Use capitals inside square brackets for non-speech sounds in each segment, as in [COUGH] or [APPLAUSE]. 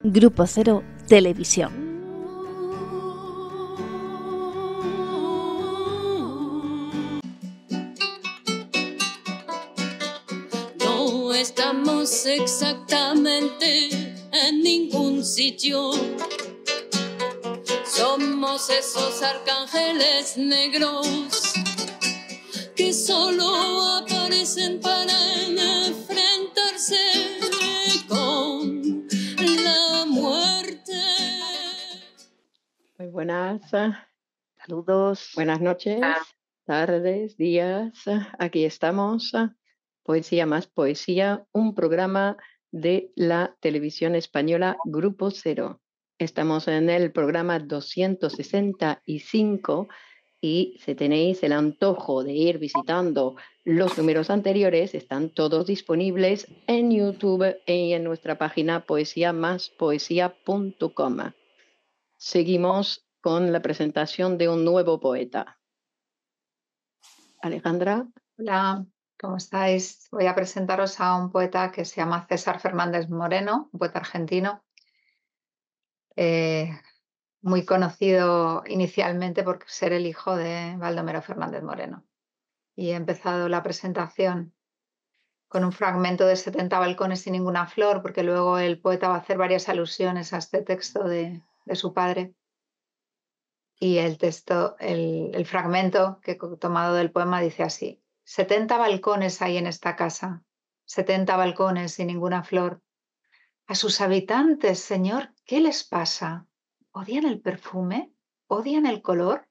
Grupo Cero Televisión. No estamos exactamente en ningún sitio. Somos esos arcángeles negros que solo aparecen para enfrentarse Muy buenas, Saludos. buenas noches, tardes, días. Aquí estamos. Poesía más poesía, un programa de la televisión española Grupo Cero. Estamos en el programa 265 y si tenéis el antojo de ir visitando los números anteriores, están todos disponibles en YouTube y en nuestra página poesía-poesía.com. Seguimos con la presentación de un nuevo poeta. Alejandra, Hola, ¿cómo estáis? Voy a presentaros a un poeta que se llama César Fernández Moreno, un poeta argentino, eh, muy conocido inicialmente por ser el hijo de Baldomero Fernández Moreno. Y he empezado la presentación con un fragmento de 70 balcones sin ninguna flor, porque luego el poeta va a hacer varias alusiones a este texto de, de su padre. Y el texto, el, fragmento que he tomado del poema dice así: 70 balcones hay en esta casa, 70 balcones sin ninguna flor. A sus habitantes, Señor, ¿qué les pasa? ¿Odian el perfume? ¿Odian el color?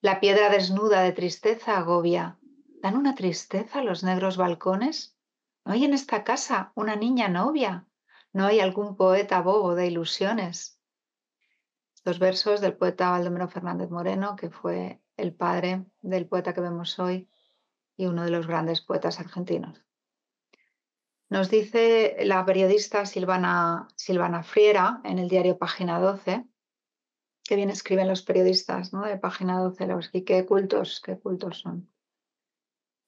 La piedra desnuda de tristeza agobia. ¿Dan una tristeza los negros balcones? ¿No hay en esta casa una niña novia? ¿No hay algún poeta bobo de ilusiones? Versos del poeta Baldomero Fernández Moreno, que fue el padre del poeta que vemos hoy y uno de los grandes poetas argentinos. Nos dice la periodista Silvana, Silvana Friera en el diario Página 12, que bien escriben los periodistas ¿no? de Página 12, los y qué cultos, qué cultos son.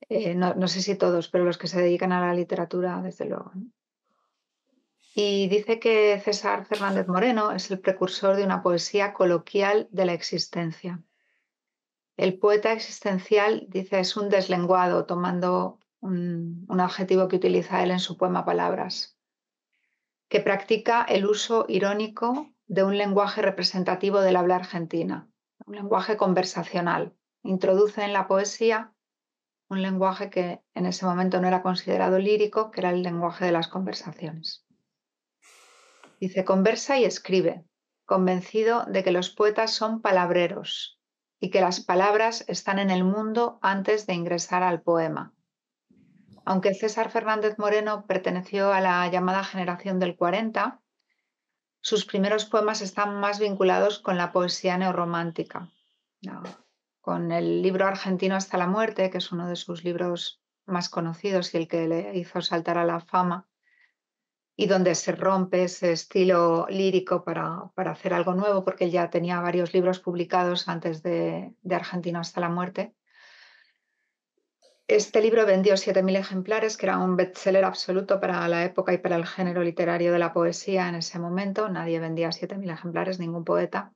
Eh, no, sé si todos, pero los que se dedican a la literatura, desde luego. Y dice que César Fernández Moreno es el precursor de una poesía coloquial de la existencia. El poeta existencial, dice, es un deslenguado, tomando un, adjetivo que utiliza él en su poema Palabras, que practica el uso irónico de un lenguaje representativo del habla argentina, un lenguaje conversacional. Introduce en la poesía un lenguaje que en ese momento no era considerado lírico, que era el lenguaje de las conversaciones. Dice, conversa y escribe, convencido de que los poetas son palabreros y que las palabras están en el mundo antes de ingresar al poema. Aunque César Fernández Moreno perteneció a la llamada generación del 40, sus primeros poemas están más vinculados con la poesía neorromántica, no, con el libro argentino Hasta la muerte, que es uno de sus libros más conocidos y el que le hizo saltar a la fama, y donde se rompe ese estilo lírico para, para hacer algo nuevo, porque ya tenía varios libros publicados antes de, de Argentino hasta la muerte. Este libro vendió 7.000 ejemplares, que era un bestseller absoluto para la época y para el género literario de la poesía en ese momento. Nadie vendía 7.000 ejemplares, ningún poeta.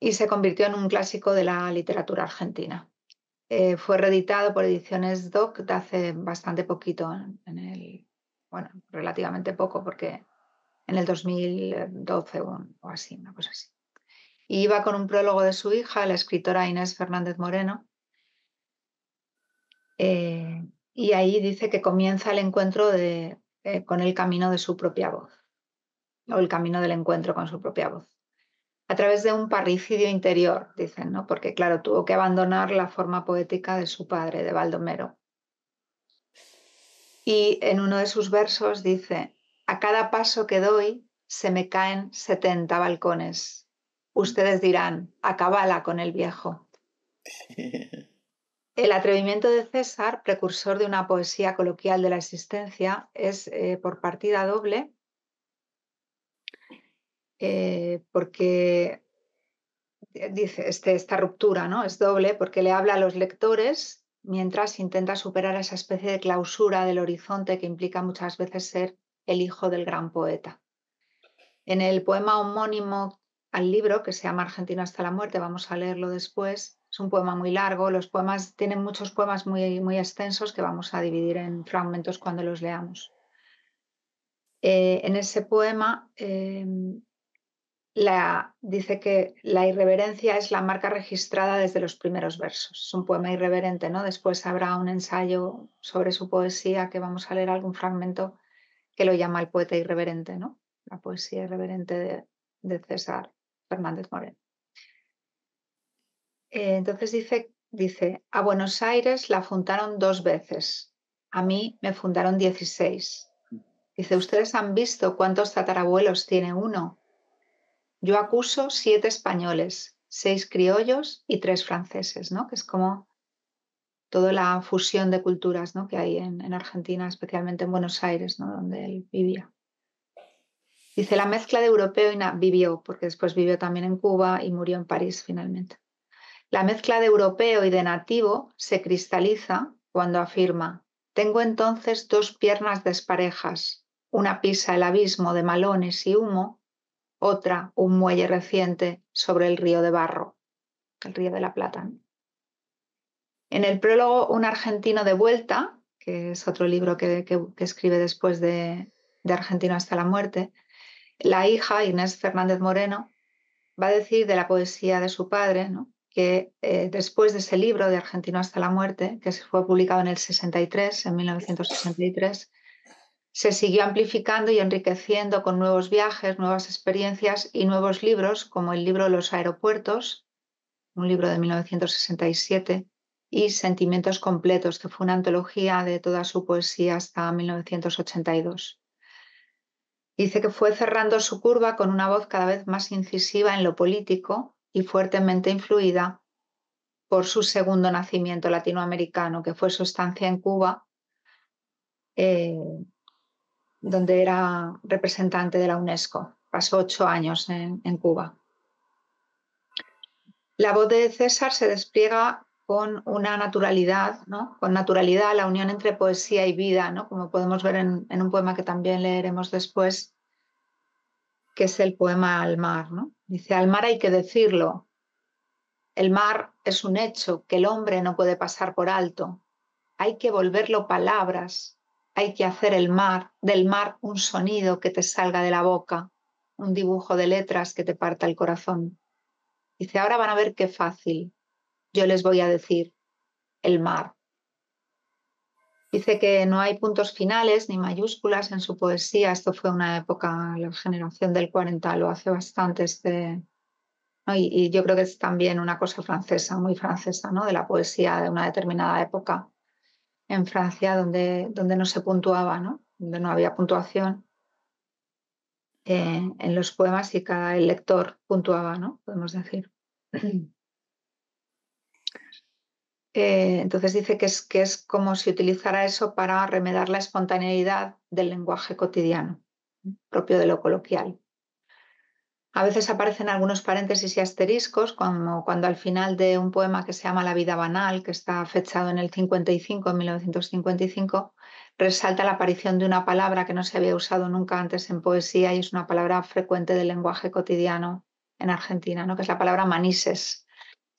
Y se convirtió en un clásico de la literatura argentina. Eh, fue reeditado por Ediciones Doc de hace bastante poquito, en el, bueno, relativamente poco, porque en el 2012 o, así, una cosa así. Y iba con un prólogo de su hija, la escritora Inés Fernández Moreno, eh, y ahí dice que comienza el encuentro de, eh, con el camino de su propia voz, o el camino del encuentro con su propia voz, a través de un parricidio interior, dicen, ¿no? porque claro, tuvo que abandonar la forma poética de su padre, de Baldomero. Y en uno de sus versos dice, a cada paso que doy se me caen 70 balcones. Ustedes dirán, acabala con el viejo. [LAUGHS] El atrevimiento de César, precursor de una poesía coloquial de la existencia, es eh, por partida doble, eh, porque dice este, esta ruptura ¿no? es doble, porque le habla a los lectores mientras intenta superar esa especie de clausura del horizonte que implica muchas veces ser el hijo del gran poeta. En el poema homónimo al libro, que se llama Argentina hasta la muerte, vamos a leerlo después, es un poema muy largo, los poemas tienen muchos poemas muy, muy extensos que vamos a dividir en fragmentos cuando los leamos. Eh, en ese poema dice que la irreverencia es la marca registrada desde los primeros versos. Es un poema irreverente, ¿no? Después habrá un ensayo sobre su poesía que vamos a leer algún fragmento que lo llama el poeta irreverente, ¿no? La poesía irreverente de, César Fernández Moreno. Eh, entonces dice, dice, a Buenos Aires la fundaron dos veces, a mí me fundaron 16. Dice, ¿ustedes han visto cuántos tatarabuelos tiene uno? Yo acuso siete españoles, seis criollos y tres franceses, ¿no? Que es como toda la fusión de culturas ¿no? que hay en, Argentina, especialmente en Buenos Aires, ¿no? donde él vivía. Dice, la mezcla de europeo y vivió, porque después vivió también en Cuba y murió en París finalmente. La mezcla de europeo y de nativo se cristaliza cuando afirma, tengo entonces dos piernas desparejas, una pisa el abismo de malones y humo otra un muelle reciente sobre el río de Barro, el río de la Plata. En el prólogo, Un argentino de vuelta, que es otro libro que, escribe después de, Argentino hasta la muerte, la hija, Inés Fernández Moreno, va a decir de la poesía de su padre, que eh, después de ese libro de Argentino hasta la muerte, que fue publicado en el 63, en 1963, se siguió amplificando y enriqueciendo con nuevos viajes, nuevas experiencias y nuevos libros, como el libro Los aeropuertos, un libro de 1967, y Sentimientos completos, que fue una antología de toda su poesía hasta 1982. Dice que fue cerrando su curva con una voz cada vez más incisiva en lo político y fuertemente influida por su segundo nacimiento latinoamericano, que fue su estancia en Cuba, eh, donde era representante de la UNESCO. Pasó ocho años en, Cuba. La voz de César se despliega con una naturalidad, ¿no? con naturalidad la unión entre poesía y vida, ¿no? como podemos ver en, un poema que también leeremos después, que es el poema Al mar. ¿no? Dice, al mar hay que decirlo. El mar es un hecho que el hombre no puede pasar por alto. Hay que volverlo palabras, hay que hacer el mar, del mar un sonido que te salga de la boca, un dibujo de letras que te parta el corazón. Dice, ahora van a ver qué fácil. Yo les voy a decir, el mar. Dice que no hay puntos finales ni mayúsculas en su poesía. Esto fue una época, la generación del 40 lo hace bastante. Este, y, y, yo creo que es también una cosa francesa, muy francesa, ¿no? de la poesía de una determinada época en Francia donde, donde no se puntuaba, ¿no? donde no había puntuación eh, en los poemas y cada lector puntuaba, ¿no? podemos decir. [CLEARS THROAT] Eh, entonces dice que es, que es como si utilizara eso para remedar la espontaneidad del lenguaje cotidiano, propio de lo coloquial. A veces aparecen algunos paréntesis y asteriscos, como cuando al final de un poema que se llama La vida banal, que está fechado en el 55, en 1955, resalta la aparición de una palabra que no se había usado nunca antes en poesía y es una palabra frecuente del lenguaje cotidiano en Argentina, ¿no? que es la palabra manises,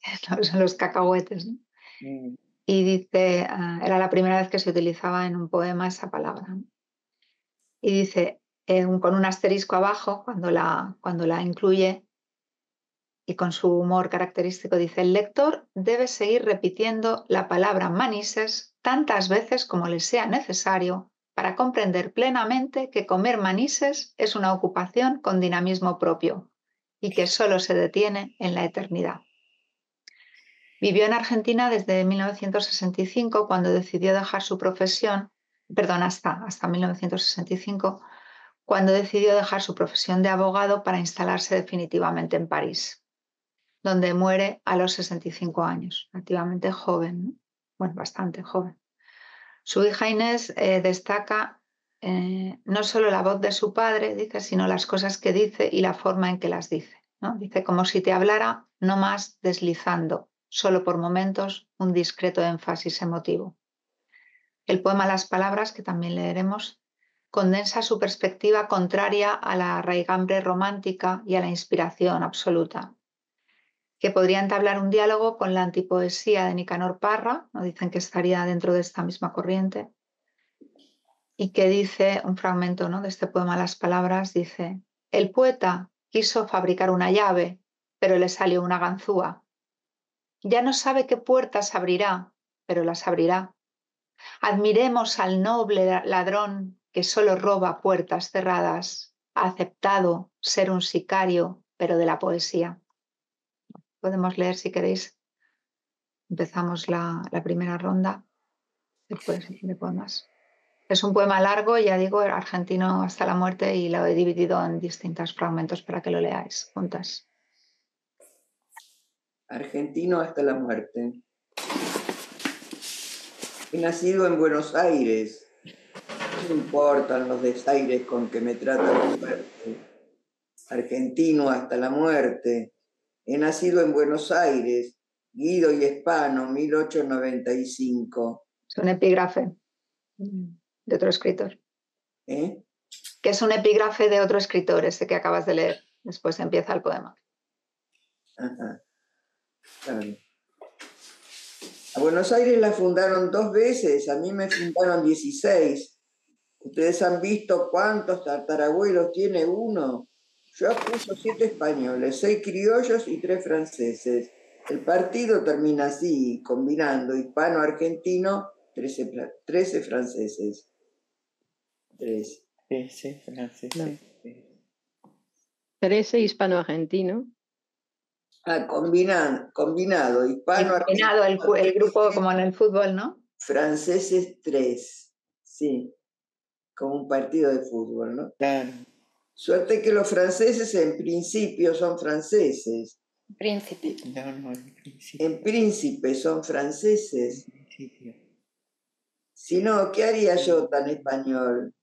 [LAUGHS] son los cacahuetes. Mm. Y dice, ah, era la primera vez que se utilizaba en un poema esa palabra. Y dice, con un asterisco abajo cuando la, cuando la incluye y con su humor característico dice, el lector debe seguir repitiendo la palabra manises tantas veces como le sea necesario para comprender plenamente que comer manises es una ocupación con dinamismo propio y que solo se detiene en la eternidad. Vivió en Argentina desde 1965 cuando decidió dejar su profesión, perdón, hasta, hasta 1965 cuando decidió dejar su profesión de abogado para instalarse definitivamente en París, donde muere a los 65 años, relativamente joven, bueno, bastante joven. Su hija Inés eh, destaca eh, no solo la voz de su padre, dice, sino las cosas que dice y la forma en que las dice. ¿no? Dice como si te hablara, no más deslizando, solo por momentos, un discreto énfasis emotivo. El poema Las Palabras, que también leeremos, condensa su perspectiva contraria a la raigambre romántica y a la inspiración absoluta, que podría entablar un diálogo con la antipoesía de Nicanor Parra, ¿no? dicen que estaría dentro de esta misma corriente, y que dice un fragmento ¿no? de este poema Las Palabras, dice, el poeta quiso fabricar una llave, pero le salió una ganzúa. Ya no sabe qué puertas abrirá, pero las abrirá. Admiremos al noble ladrón que solo roba puertas cerradas, ha aceptado ser un sicario, pero de la poesía. Podemos leer si queréis. Empezamos la, primera ronda después de poemas. Es un poema largo, ya digo, argentino hasta la muerte y lo he dividido en distintos fragmentos para que lo leáis juntas. Argentino hasta la muerte. He nacido en Buenos Aires. Importan los desaires con que me trata la suerte. Argentino hasta la muerte. He nacido en Buenos Aires. Guido y Espano, 1895. Es un epígrafe de otro escritor. ¿Eh? Que es un epígrafe de otro escritor, ese que acabas de leer. Después empieza el poema. Ajá. A Buenos Aires la fundaron dos veces, a mí me fundaron 16. Ustedes han visto cuántos tartarabuelos tiene uno. Yo acuso siete españoles, seis criollos y tres franceses. El partido termina así, combinando hispano-argentino, 13, franceses. Tres. Trece franceses. Trece hispano-argentino. Ah, combinado, combinado, hispano Combinado el, el, grupo como en el fútbol, ¿no? Franceses tres, sí, como un partido de fútbol, ¿no? Claro. Suerte que los franceses en principio son franceses. Príncipe. No, no, en príncipe. En príncipe son franceses. Si no, ¿qué haría yo tan español?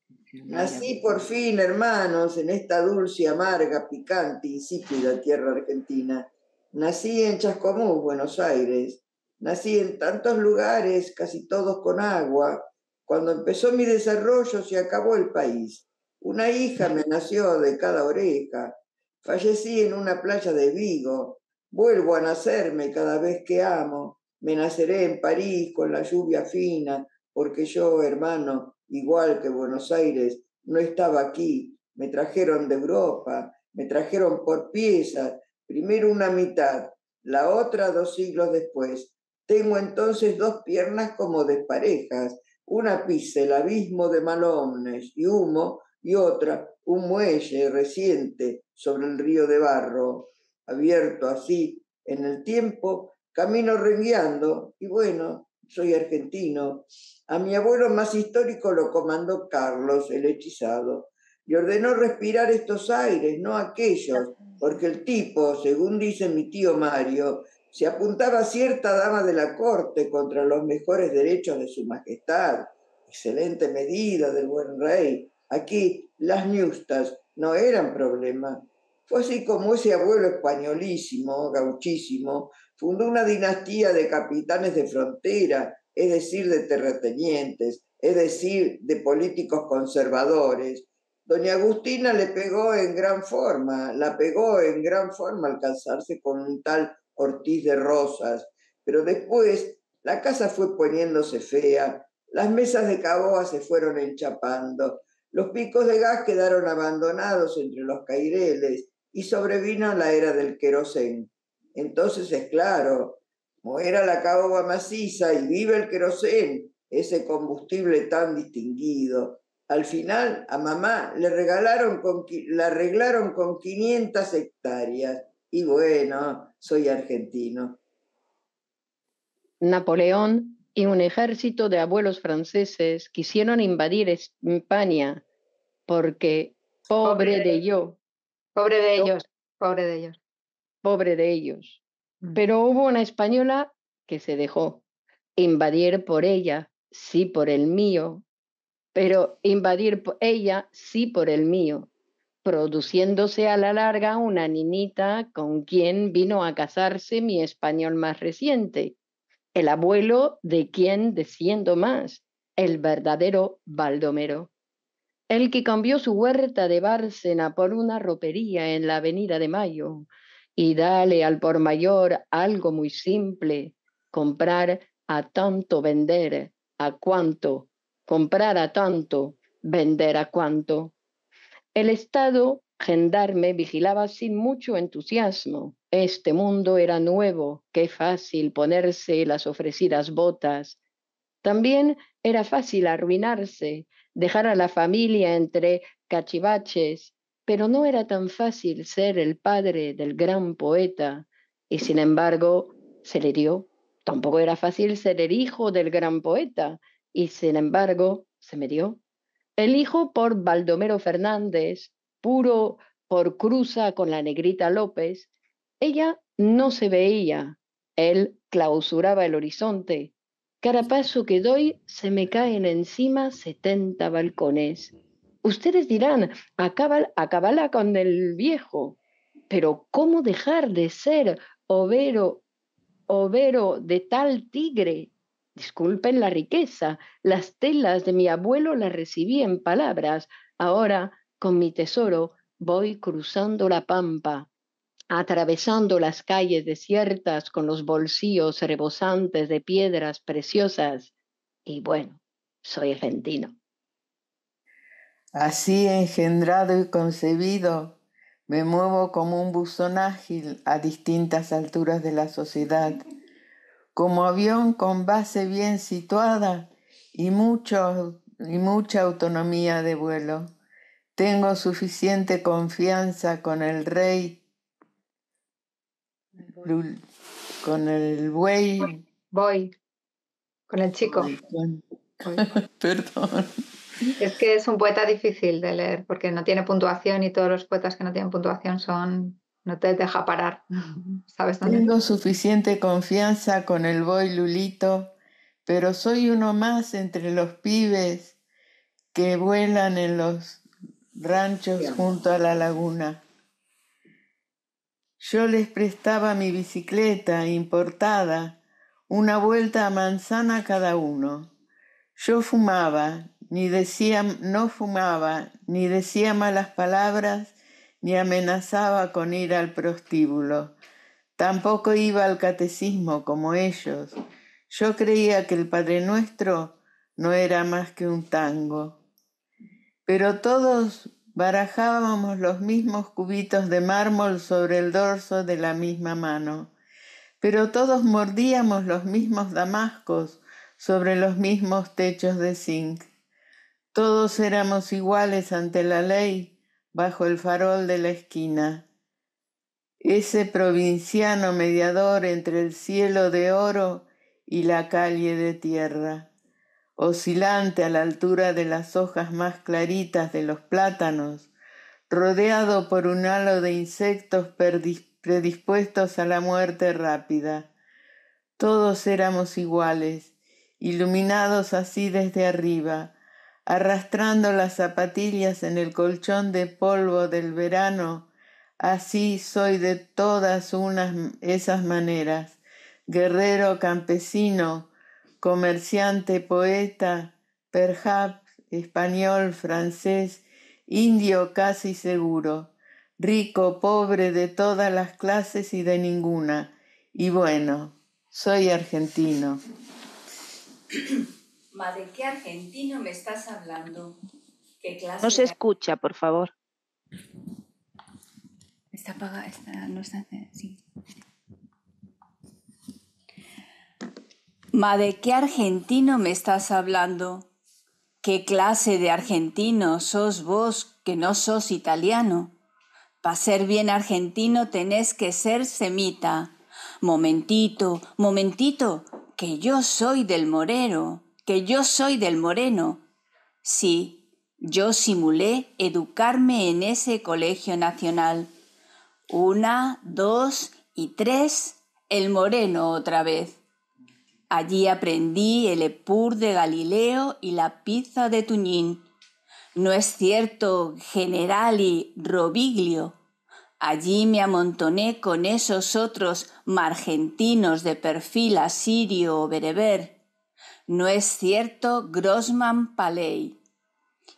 Nací por fin, hermanos, en esta dulce, amarga, picante, insípida tierra argentina Nací en Chascomús, Buenos Aires. Nací en tantos lugares, casi todos con agua. Cuando empezó mi desarrollo se acabó el país. Una hija me nació de cada oreja. Fallecí en una playa de Vigo. Vuelvo a nacerme cada vez que amo. Me naceré en París con la lluvia fina, porque yo, hermano, igual que Buenos Aires, no estaba aquí. Me trajeron de Europa, me trajeron por piezas, primero una mitad, la otra dos siglos después. Tengo entonces dos piernas como desparejas, una pisa el abismo de malomnes y humo, y otra un muelle reciente sobre el río de barro, abierto así en el tiempo, camino rengueando, y bueno, soy argentino. A mi abuelo más histórico lo comandó Carlos, el hechizado, y ordenó respirar estos aires, no aquellos, porque el tipo, según dice mi tío Mario, se apuntaba cierta dama de la corte contra los mejores derechos de su majestad. Excelente medida del buen rey. Aquí las ñustas no eran problema. Fue así como ese abuelo españolísimo, gauchísimo, fundó una dinastía de capitanes de frontera, es decir, de terratenientes, es decir, de políticos conservadores, Doña Agustina le pegó en gran forma, la pegó en gran forma al casarse con un tal Ortiz de Rosas, pero después la casa fue poniéndose fea, las mesas de caboa se fueron enchapando, los picos de gas quedaron abandonados entre los caireles y sobrevino la era del querosén. Entonces es claro, como era la caoba maciza y vive el querosén, ese combustible tan distinguido, al final a mamá le regalaron con, la arreglaron con 500 hectáreas. Y bueno, soy argentino. Napoleón y un ejército de abuelos franceses quisieron invadir España porque pobre, de yo. Pobre de ellos, pobre de ellos. Pobre de ellos. Mm. Pero hubo una española que se dejó invadir por ella, sí por el mío, pero invadir ella sí por el mío, produciéndose a la larga una niñita con quien vino a casarse mi español más reciente, el abuelo de quien desciendo más, el verdadero Baldomero. el que cambió su huerta de Bárcena por una ropería en la Avenida de Mayo, y dale al por mayor algo muy simple, comprar a tanto vender, a cuánto, comprar a tanto, vender a cuánto. El Estado gendarme vigilaba sin mucho entusiasmo. Este mundo era nuevo, qué fácil ponerse las ofrecidas botas. También era fácil arruinarse, dejar a la familia entre cachivaches, pero no era tan fácil ser el padre del gran poeta, y sin embargo se le dio. Tampoco era fácil ser el hijo del gran poeta, y sin embargo se me dio. El hijo por Baldomero Fernández, puro por cruza con la negrita López, ella no se veía, él clausuraba el horizonte. Cada paso que doy se me caen encima setenta balcones. Ustedes dirán, acabala con el viejo, pero ¿cómo dejar de ser overo, overo de tal tigre Disculpen la riqueza, las telas de mi abuelo las recibí en palabras. Ahora, con mi tesoro, voy cruzando la pampa, atravesando las calles desiertas con los bolsillos rebosantes de piedras preciosas. Y bueno, soy argentino. Así engendrado y concebido, me muevo como un buzón ágil a distintas alturas de la sociedad como avión con base bien situada y, mucho, y mucha autonomía de vuelo. Tengo suficiente confianza con el rey, con el buey. Voy, con el chico. [LAUGHS] Perdón. Es que es un poeta difícil de leer porque no tiene puntuación y todos los poetas que no tienen puntuación son no te deja parar. [LAUGHS] ¿Sabes Tengo suficiente confianza con el boy Lulito, pero soy uno más entre los pibes que vuelan en los ranchos junto a la laguna. Yo les prestaba mi bicicleta importada, una vuelta a manzana cada uno. Yo fumaba, ni decía, no fumaba, ni decía malas palabras, ni amenazaba con ir al prostíbulo. Tampoco iba al catecismo como ellos. Yo creía que el Padre Nuestro no era más que un tango. Pero todos barajábamos los mismos cubitos de mármol sobre el dorso de la misma mano. Pero todos mordíamos los mismos damascos sobre los mismos techos de zinc. Todos éramos iguales ante la ley bajo el farol de la esquina. Ese provinciano mediador entre el cielo de oro y la calle de tierra, oscilante a la altura de las hojas más claritas de los plátanos, rodeado por un halo de insectos predispuestos a la muerte rápida. Todos éramos iguales, iluminados así desde arriba, arrastrando las zapatillas en el colchón de polvo del verano, así soy de todas unas esas maneras, guerrero campesino, comerciante, poeta, perhaps español, francés, indio casi seguro, rico, pobre, de todas las clases y de ninguna. Y bueno, soy argentino. Ma, ¿de qué argentino me estás hablando? ¿Qué clase no se escucha, por favor. Está apagada, no está, sí. Ma, ¿de qué argentino me estás hablando? ¿Qué clase de argentino sos vos que no sos italiano? Para ser bien argentino tenés que ser semita. Momentito, momentito, que yo soy del Morero que yo soy del Moreno. Sí, yo simulé educarme en ese colegio nacional. Una, dos y tres, el Moreno otra vez. Allí aprendí el epur de Galileo y la pizza de Tuñín. No es cierto, general y Robiglio. Allí me amontoné con esos otros margentinos de perfil asirio o bereber no es cierto Grossman Paley.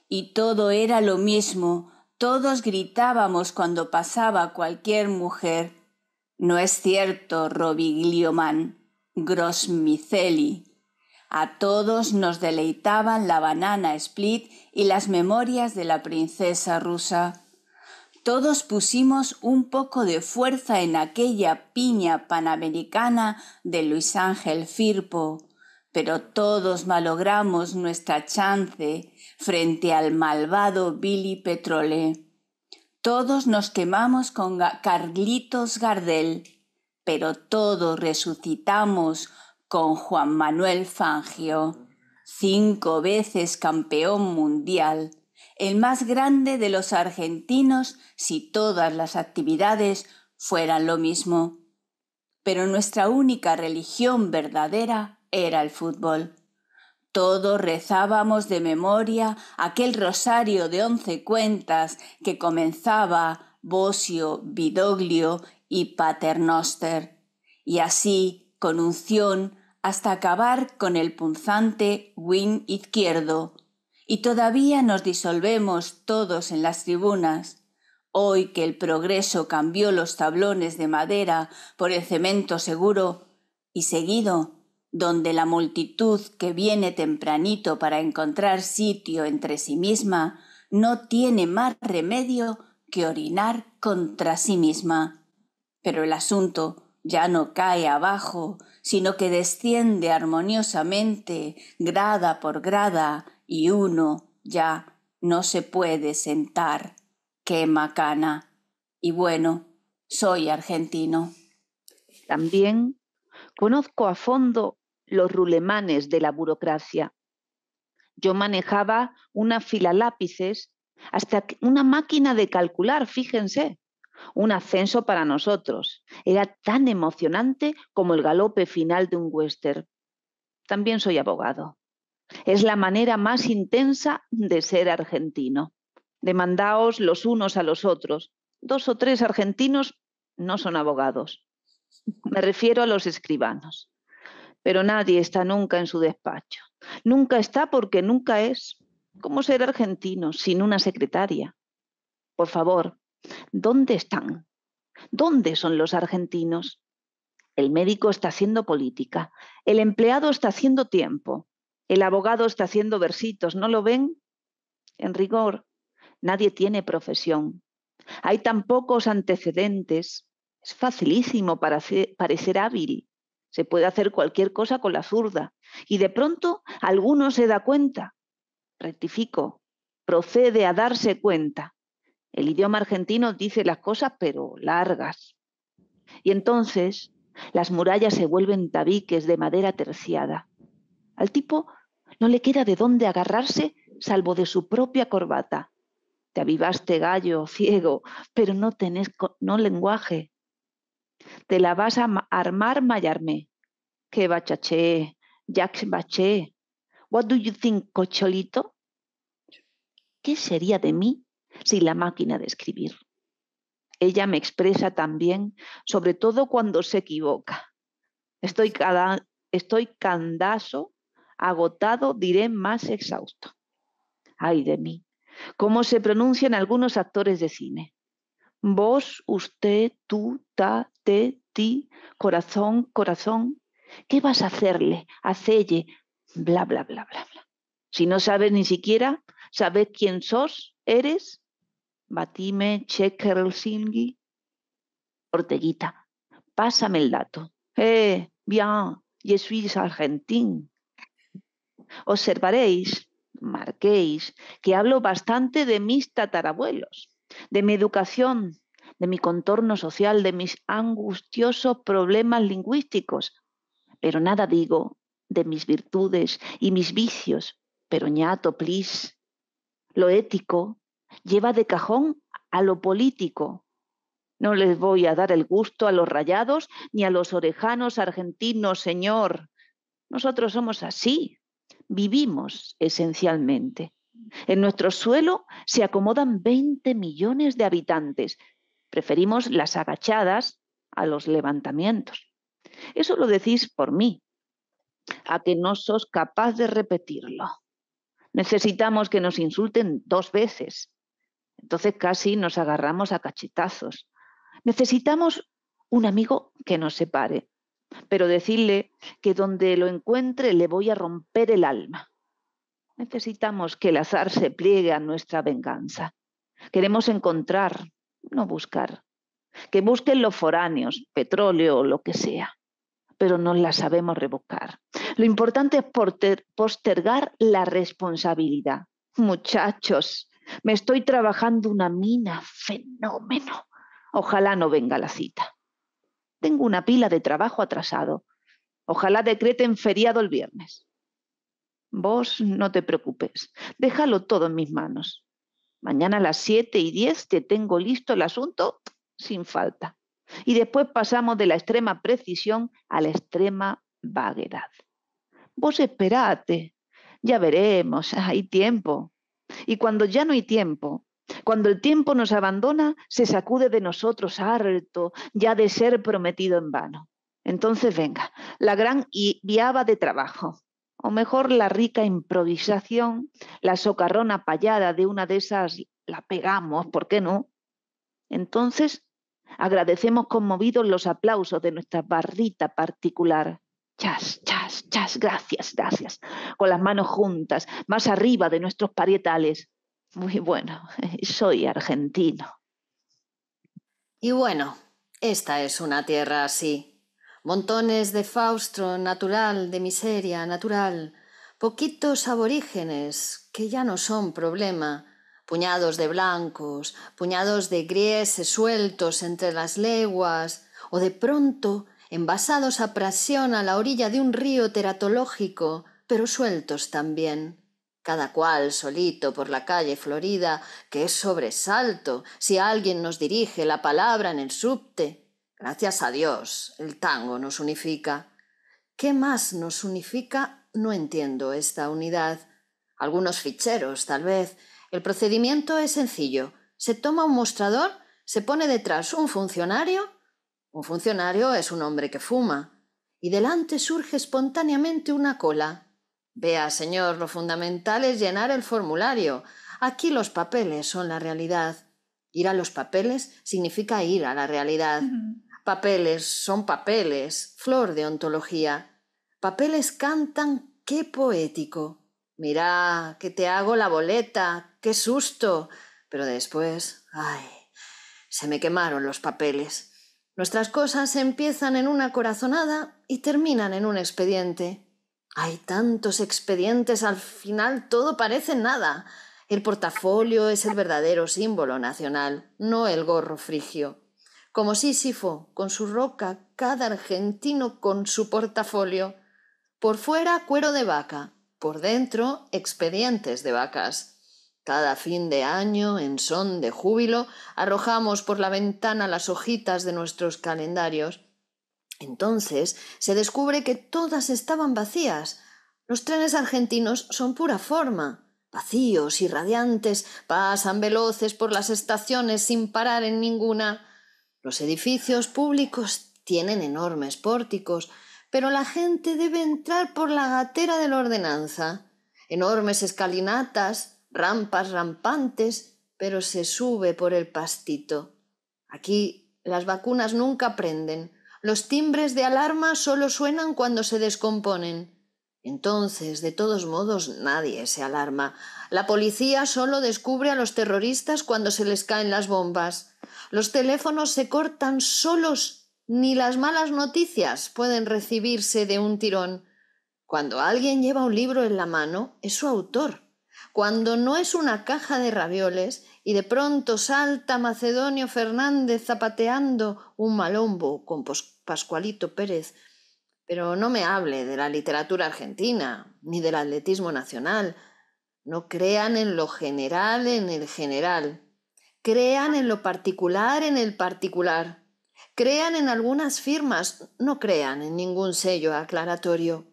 y todo era lo mismo, todos gritábamos cuando pasaba cualquier mujer. No es cierto, Robiglioman, Grosmiceli. A todos nos deleitaban la banana split y las memorias de la princesa rusa. Todos pusimos un poco de fuerza en aquella piña panamericana de Luis Ángel Firpo, pero todos malogramos nuestra chance frente al malvado Billy Petrole. Todos nos quemamos con Carlitos Gardel, pero todos resucitamos con Juan Manuel Fangio, cinco veces campeón mundial el más grande de los argentinos si todas las actividades fueran lo mismo. Pero nuestra única religión verdadera era el fútbol. Todos rezábamos de memoria aquel rosario de once cuentas que comenzaba Bosio, Vidoglio y Paternoster, y así con unción hasta acabar con el punzante win izquierdo, y todavía nos disolvemos todos en las tribunas. Hoy que el progreso cambió los tablones de madera por el cemento seguro y seguido, donde la multitud que viene tempranito para encontrar sitio entre sí misma no tiene más remedio que orinar contra sí misma. Pero el asunto ya no cae abajo, sino que desciende armoniosamente, grada por grada, y uno ya no se puede sentar. Qué macana. Y bueno, soy argentino. También conozco a fondo los rulemanes de la burocracia. Yo manejaba una fila lápices hasta una máquina de calcular, fíjense. Un ascenso para nosotros. Era tan emocionante como el galope final de un western. También soy abogado. Es la manera más intensa de ser argentino. Demandaos los unos a los otros. Dos o tres argentinos no son abogados. Me refiero a los escribanos. Pero nadie está nunca en su despacho. Nunca está porque nunca es. ¿Cómo ser argentino sin una secretaria? Por favor, ¿dónde están? ¿Dónde son los argentinos? El médico está haciendo política, el empleado está haciendo tiempo, el abogado está haciendo versitos, ¿no lo ven? En rigor, nadie tiene profesión. Hay tan pocos antecedentes. Es facilísimo para parecer hábil. Se puede hacer cualquier cosa con la zurda. Y de pronto alguno se da cuenta. Rectifico. Procede a darse cuenta. El idioma argentino dice las cosas, pero largas. Y entonces las murallas se vuelven tabiques de madera terciada. Al tipo no le queda de dónde agarrarse salvo de su propia corbata. Te avivaste gallo, ciego, pero no tenés no lenguaje. Te la vas a armar mayarme. Que bachaché, Jack baché. What do you think, cocholito? ¿Qué sería de mí sin la máquina de escribir? Ella me expresa también, sobre todo cuando se equivoca. Estoy, cada, estoy candazo agotado, diré más exhausto. Ay de mí, cómo se pronuncian algunos actores de cine. Vos, usted, tú, ta, te, ti, corazón, corazón. ¿Qué vas a hacerle? Hacelle, bla, bla, bla, bla, bla. Si no sabes ni siquiera, ¿sabes quién sos? ¿Eres? Batime, Checker, Singi. Orteguita, pásame el dato. Eh, bien, je suis argentín. Observaréis, marquéis, que hablo bastante de mis tatarabuelos, de mi educación, de mi contorno social, de mis angustiosos problemas lingüísticos, pero nada digo de mis virtudes y mis vicios, pero ñato, please. Lo ético lleva de cajón a lo político. No les voy a dar el gusto a los rayados ni a los orejanos argentinos, señor. Nosotros somos así, vivimos esencialmente. En nuestro suelo se acomodan 20 millones de habitantes. Preferimos las agachadas a los levantamientos. Eso lo decís por mí, a que no sos capaz de repetirlo. Necesitamos que nos insulten dos veces. Entonces casi nos agarramos a cachetazos. Necesitamos un amigo que nos separe, pero decirle que donde lo encuentre le voy a romper el alma. Necesitamos que el azar se pliegue a nuestra venganza. Queremos encontrar, no buscar. Que busquen los foráneos, petróleo o lo que sea, pero no la sabemos rebuscar. Lo importante es postergar la responsabilidad. Muchachos, me estoy trabajando una mina, fenómeno. Ojalá no venga la cita. Tengo una pila de trabajo atrasado. Ojalá decreten feriado el viernes. Vos no te preocupes, déjalo todo en mis manos. Mañana a las 7 y 10 te tengo listo el asunto sin falta. Y después pasamos de la extrema precisión a la extrema vaguedad. Vos esperate, ya veremos, [LAUGHS] hay tiempo. Y cuando ya no hay tiempo, cuando el tiempo nos abandona, se sacude de nosotros harto ya de ser prometido en vano. Entonces venga, la gran viaba de trabajo, o mejor la rica improvisación, la socarrona payada de una de esas, la pegamos, ¿por qué no? Entonces agradecemos conmovidos los aplausos de nuestra barrita particular. Chas, chas, chas, gracias, gracias, con las manos juntas, más arriba de nuestros parietales. Muy bueno, [LAUGHS] soy argentino. Y bueno, esta es una tierra así. Montones de faustro natural, de miseria natural, poquitos aborígenes que ya no son problema, puñados de blancos, puñados de grieses sueltos entre las leguas, o de pronto envasados a presión a la orilla de un río teratológico, pero sueltos también cada cual solito por la calle Florida, que es sobresalto si alguien nos dirige la palabra en el subte. Gracias a Dios, el tango nos unifica. ¿Qué más nos unifica? No entiendo esta unidad. Algunos ficheros, tal vez. El procedimiento es sencillo. Se toma un mostrador, se pone detrás un funcionario. Un funcionario es un hombre que fuma. Y delante surge espontáneamente una cola, Vea, señor, lo fundamental es llenar el formulario. Aquí los papeles son la realidad. Ir a los papeles significa ir a la realidad. Papeles son papeles, flor de ontología. Papeles cantan, qué poético. Mira, que te hago la boleta, qué susto. Pero después, ay, se me quemaron los papeles. Nuestras cosas empiezan en una corazonada y terminan en un expediente. Hay tantos expedientes, al final todo parece nada. El portafolio es el verdadero símbolo nacional, no el gorro frigio. Como Sísifo, con su roca, cada argentino con su portafolio. Por fuera cuero de vaca, por dentro expedientes de vacas. Cada fin de año, en son de júbilo, arrojamos por la ventana las hojitas de nuestros calendarios entonces se descubre que todas estaban vacías. Los trenes argentinos son pura forma, vacíos y radiantes, pasan veloces por las estaciones sin parar en ninguna. Los edificios públicos tienen enormes pórticos, pero la gente debe entrar por la gatera de la ordenanza. Enormes escalinatas, rampas rampantes, pero se sube por el pastito. Aquí las vacunas nunca prenden, los timbres de alarma solo suenan cuando se descomponen. Entonces, de todos modos, nadie se alarma. La policía solo descubre a los terroristas cuando se les caen las bombas. Los teléfonos se cortan solos. Ni las malas noticias pueden recibirse de un tirón. Cuando alguien lleva un libro en la mano, es su autor. Cuando no es una caja de ravioles y de pronto salta Macedonio Fernández zapateando un malombo con Pascualito Pérez, pero no me hable de la literatura argentina ni del atletismo nacional. No crean en lo general en el general. Crean en lo particular en el particular. Crean en algunas firmas, no crean en ningún sello aclaratorio.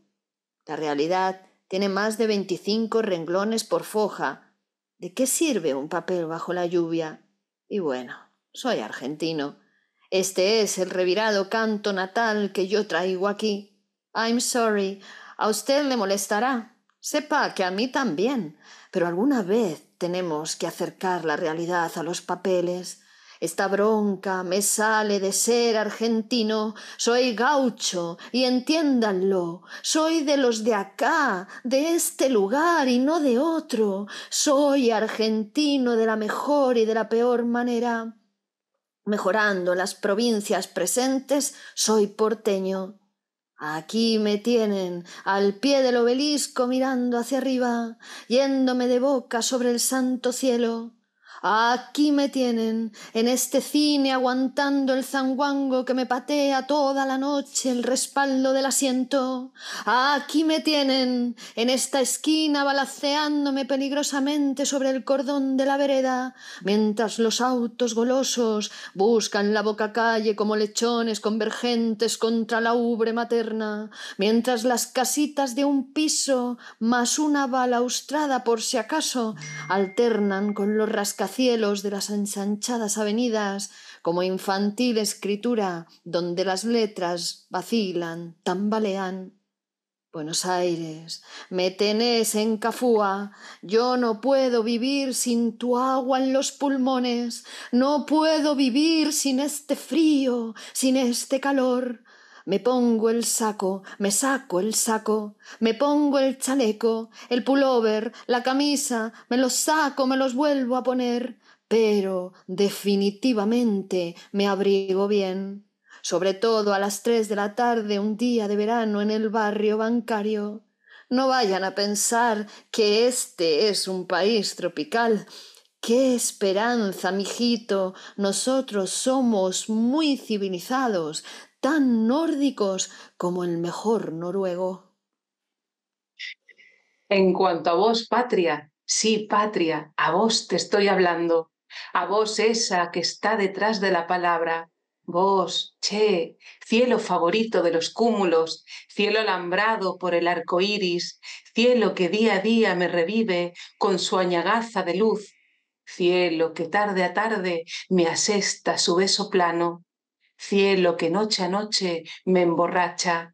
La realidad tiene más de 25 renglones por foja. ¿De qué sirve un papel bajo la lluvia? Y bueno, soy argentino. Este es el revirado canto natal que yo traigo aquí. I'm sorry. A usted le molestará. Sepa que a mí también, pero alguna vez tenemos que acercar la realidad a los papeles. Esta bronca me sale de ser argentino, soy gaucho, y entiéndanlo, soy de los de acá, de este lugar y no de otro, soy argentino de la mejor y de la peor manera. Mejorando las provincias presentes, soy porteño. Aquí me tienen, al pie del obelisco mirando hacia arriba, yéndome de boca sobre el santo cielo. Aquí me tienen, en este cine, aguantando el zanguango que me patea toda la noche el respaldo del asiento. Aquí me tienen, en esta esquina, balaceándome peligrosamente sobre el cordón de la vereda, mientras los autos golosos buscan la boca calle como lechones convergentes contra la ubre materna, mientras las casitas de un piso más una balaustrada por si acaso alternan con los rascacielos cielos de las ensanchadas avenidas, como infantil escritura donde las letras vacilan, tambalean. Buenos Aires, me tenés en Cafúa, yo no puedo vivir sin tu agua en los pulmones, no puedo vivir sin este frío, sin este calor. Me pongo el saco, me saco el saco, me pongo el chaleco, el pullover, la camisa, me los saco, me los vuelvo a poner, pero definitivamente me abrigo bien, sobre todo a las tres de la tarde un día de verano en el barrio bancario. No vayan a pensar que este es un país tropical. ¡Qué esperanza, mijito! Nosotros somos muy civilizados, tan nórdicos como el mejor noruego. En cuanto a vos, patria, sí, patria, a vos te estoy hablando, a vos esa que está detrás de la palabra, vos, che, cielo favorito de los cúmulos, cielo alambrado por el arco iris, cielo que día a día me revive con su añagaza de luz, cielo que tarde a tarde me asesta su beso plano, cielo que noche a noche me emborracha.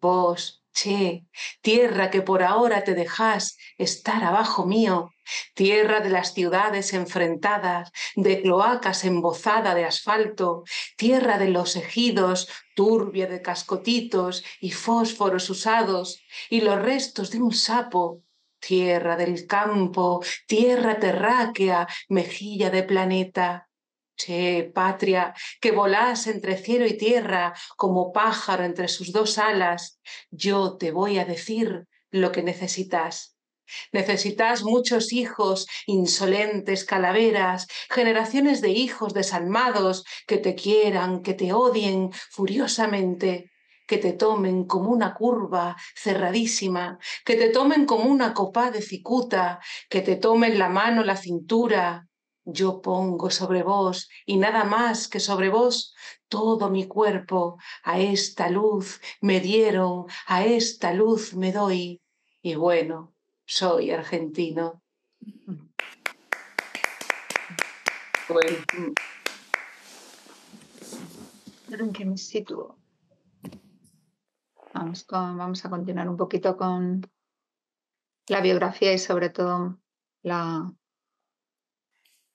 Vos, che, tierra que por ahora te dejás estar abajo mío, tierra de las ciudades enfrentadas, de cloacas embozada de asfalto, tierra de los ejidos, turbia de cascotitos y fósforos usados, y los restos de un sapo, tierra del campo, tierra terráquea, mejilla de planeta, Che, patria, que volás entre cielo y tierra como pájaro entre sus dos alas, yo te voy a decir lo que necesitas. Necesitas muchos hijos, insolentes calaveras, generaciones de hijos desalmados que te quieran, que te odien furiosamente, que te tomen como una curva cerradísima, que te tomen como una copa de cicuta, que te tomen la mano la cintura, yo pongo sobre vos y nada más que sobre vos todo mi cuerpo, a esta luz me dieron, a esta luz me doy, y bueno, soy argentino. Bueno. ¿En qué me sitúo? Vamos, vamos a continuar un poquito con la biografía y sobre todo la,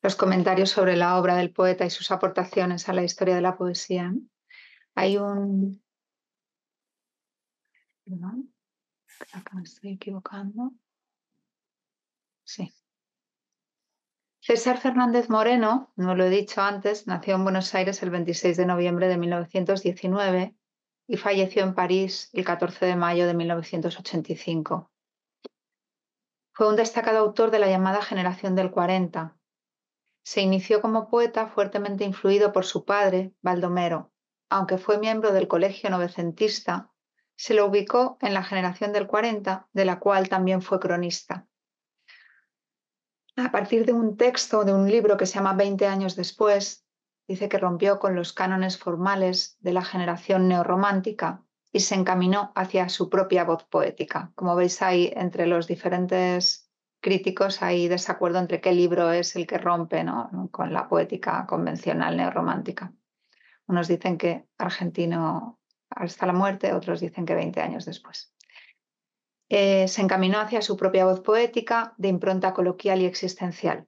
los comentarios sobre la obra del poeta y sus aportaciones a la historia de la poesía. Hay un... Perdón, creo que me estoy equivocando. Sí. César Fernández Moreno, no lo he dicho antes, nació en Buenos Aires el 26 de noviembre de 1919 y falleció en París el 14 de mayo de 1985. Fue un destacado autor de la llamada generación del 40, se inició como poeta fuertemente influido por su padre, Baldomero. Aunque fue miembro del Colegio Novecentista, se lo ubicó en la generación del 40, de la cual también fue cronista. A partir de un texto de un libro que se llama Veinte años después, dice que rompió con los cánones formales de la generación neorromántica y se encaminó hacia su propia voz poética. Como veis ahí, entre los diferentes críticos hay desacuerdo entre qué libro es el que rompe con la poética convencional neorromántica. Unos dicen que argentino hasta la muerte, otros dicen que 20 años después. eh, se encaminó hacia su propia voz poética de impronta coloquial y existencial.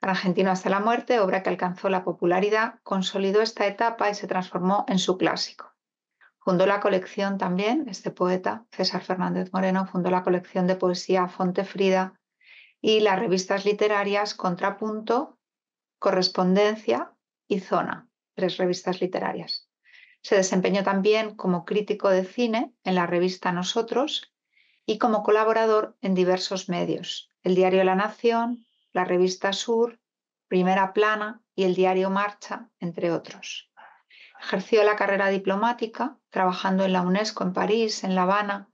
Argentino hasta la muerte, obra que alcanzó la popularidad, consolidó esta etapa y se transformó en su clásico. Fundó la colección también, este poeta, César Fernández Moreno, fundó la colección de poesía Fonte Frida y las revistas literarias Contrapunto, Correspondencia y Zona, tres revistas literarias. Se desempeñó también como crítico de cine en la revista Nosotros y como colaborador en diversos medios, el diario La Nación, la revista Sur, Primera Plana y el diario Marcha, entre otros. Ejerció la carrera diplomática, trabajando en la UNESCO en París, en La Habana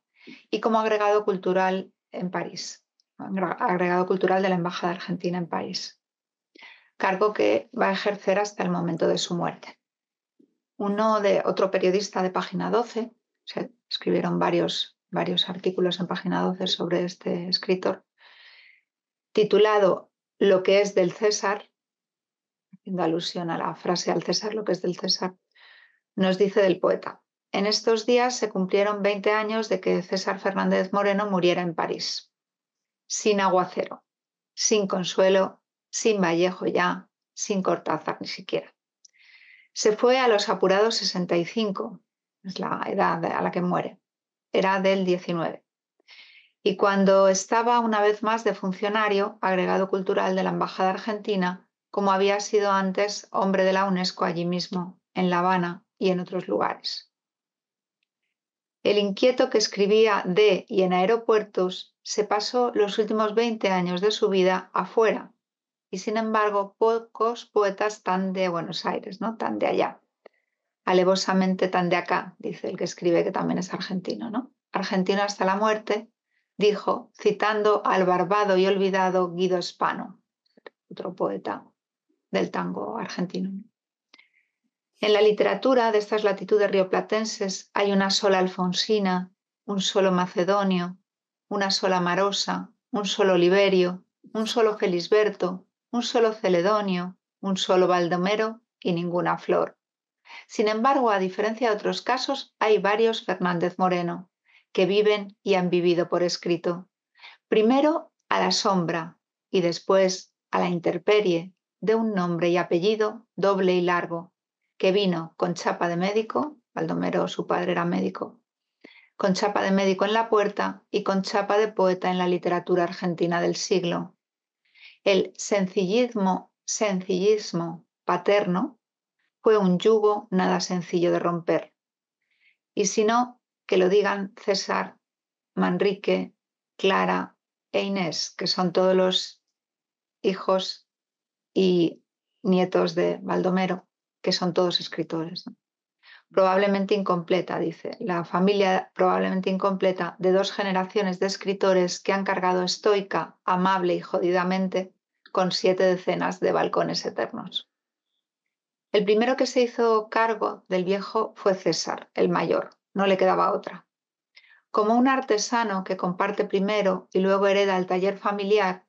y como agregado cultural en París, agregado cultural de la Embajada Argentina en París, cargo que va a ejercer hasta el momento de su muerte. Uno de otro periodista de Página 12, se escribieron varios, varios artículos en Página 12 sobre este escritor, titulado Lo que es del César, haciendo alusión a la frase al César, lo que es del César, nos dice del poeta. En estos días se cumplieron 20 años de que César Fernández Moreno muriera en París, sin aguacero, sin consuelo, sin Vallejo ya, sin Cortázar ni siquiera. Se fue a los apurados 65, es la edad a la que muere, era del 19. Y cuando estaba una vez más de funcionario, agregado cultural de la Embajada Argentina, como había sido antes hombre de la UNESCO allí mismo, en La Habana, y en otros lugares. El inquieto que escribía de y en aeropuertos se pasó los últimos 20 años de su vida afuera y sin embargo pocos poetas tan de Buenos Aires, ¿no? tan de allá. Alevosamente tan de acá, dice el que escribe que también es argentino, ¿no? Argentino hasta la muerte, dijo, citando al barbado y olvidado Guido Spano, otro poeta del tango argentino. En la literatura de estas latitudes rioplatenses hay una sola Alfonsina, un solo Macedonio, una sola Marosa, un solo Liberio, un solo Felisberto, un solo Celedonio, un solo Baldomero y ninguna flor. Sin embargo, a diferencia de otros casos, hay varios Fernández Moreno que viven y han vivido por escrito. Primero a la sombra y después a la intemperie de un nombre y apellido doble y largo, que vino con chapa de médico, Baldomero su padre era médico, con chapa de médico en la puerta y con chapa de poeta en la literatura argentina del siglo. El sencillismo, sencillismo paterno fue un yugo nada sencillo de romper. Y si no, que lo digan César, Manrique, Clara e Inés, que son todos los hijos y nietos de Baldomero que son todos escritores. Probablemente incompleta, dice, la familia probablemente incompleta de dos generaciones de escritores que han cargado estoica, amable y jodidamente con siete decenas de balcones eternos. El primero que se hizo cargo del viejo fue César, el mayor, no le quedaba otra. Como un artesano que comparte primero y luego hereda el taller familiar,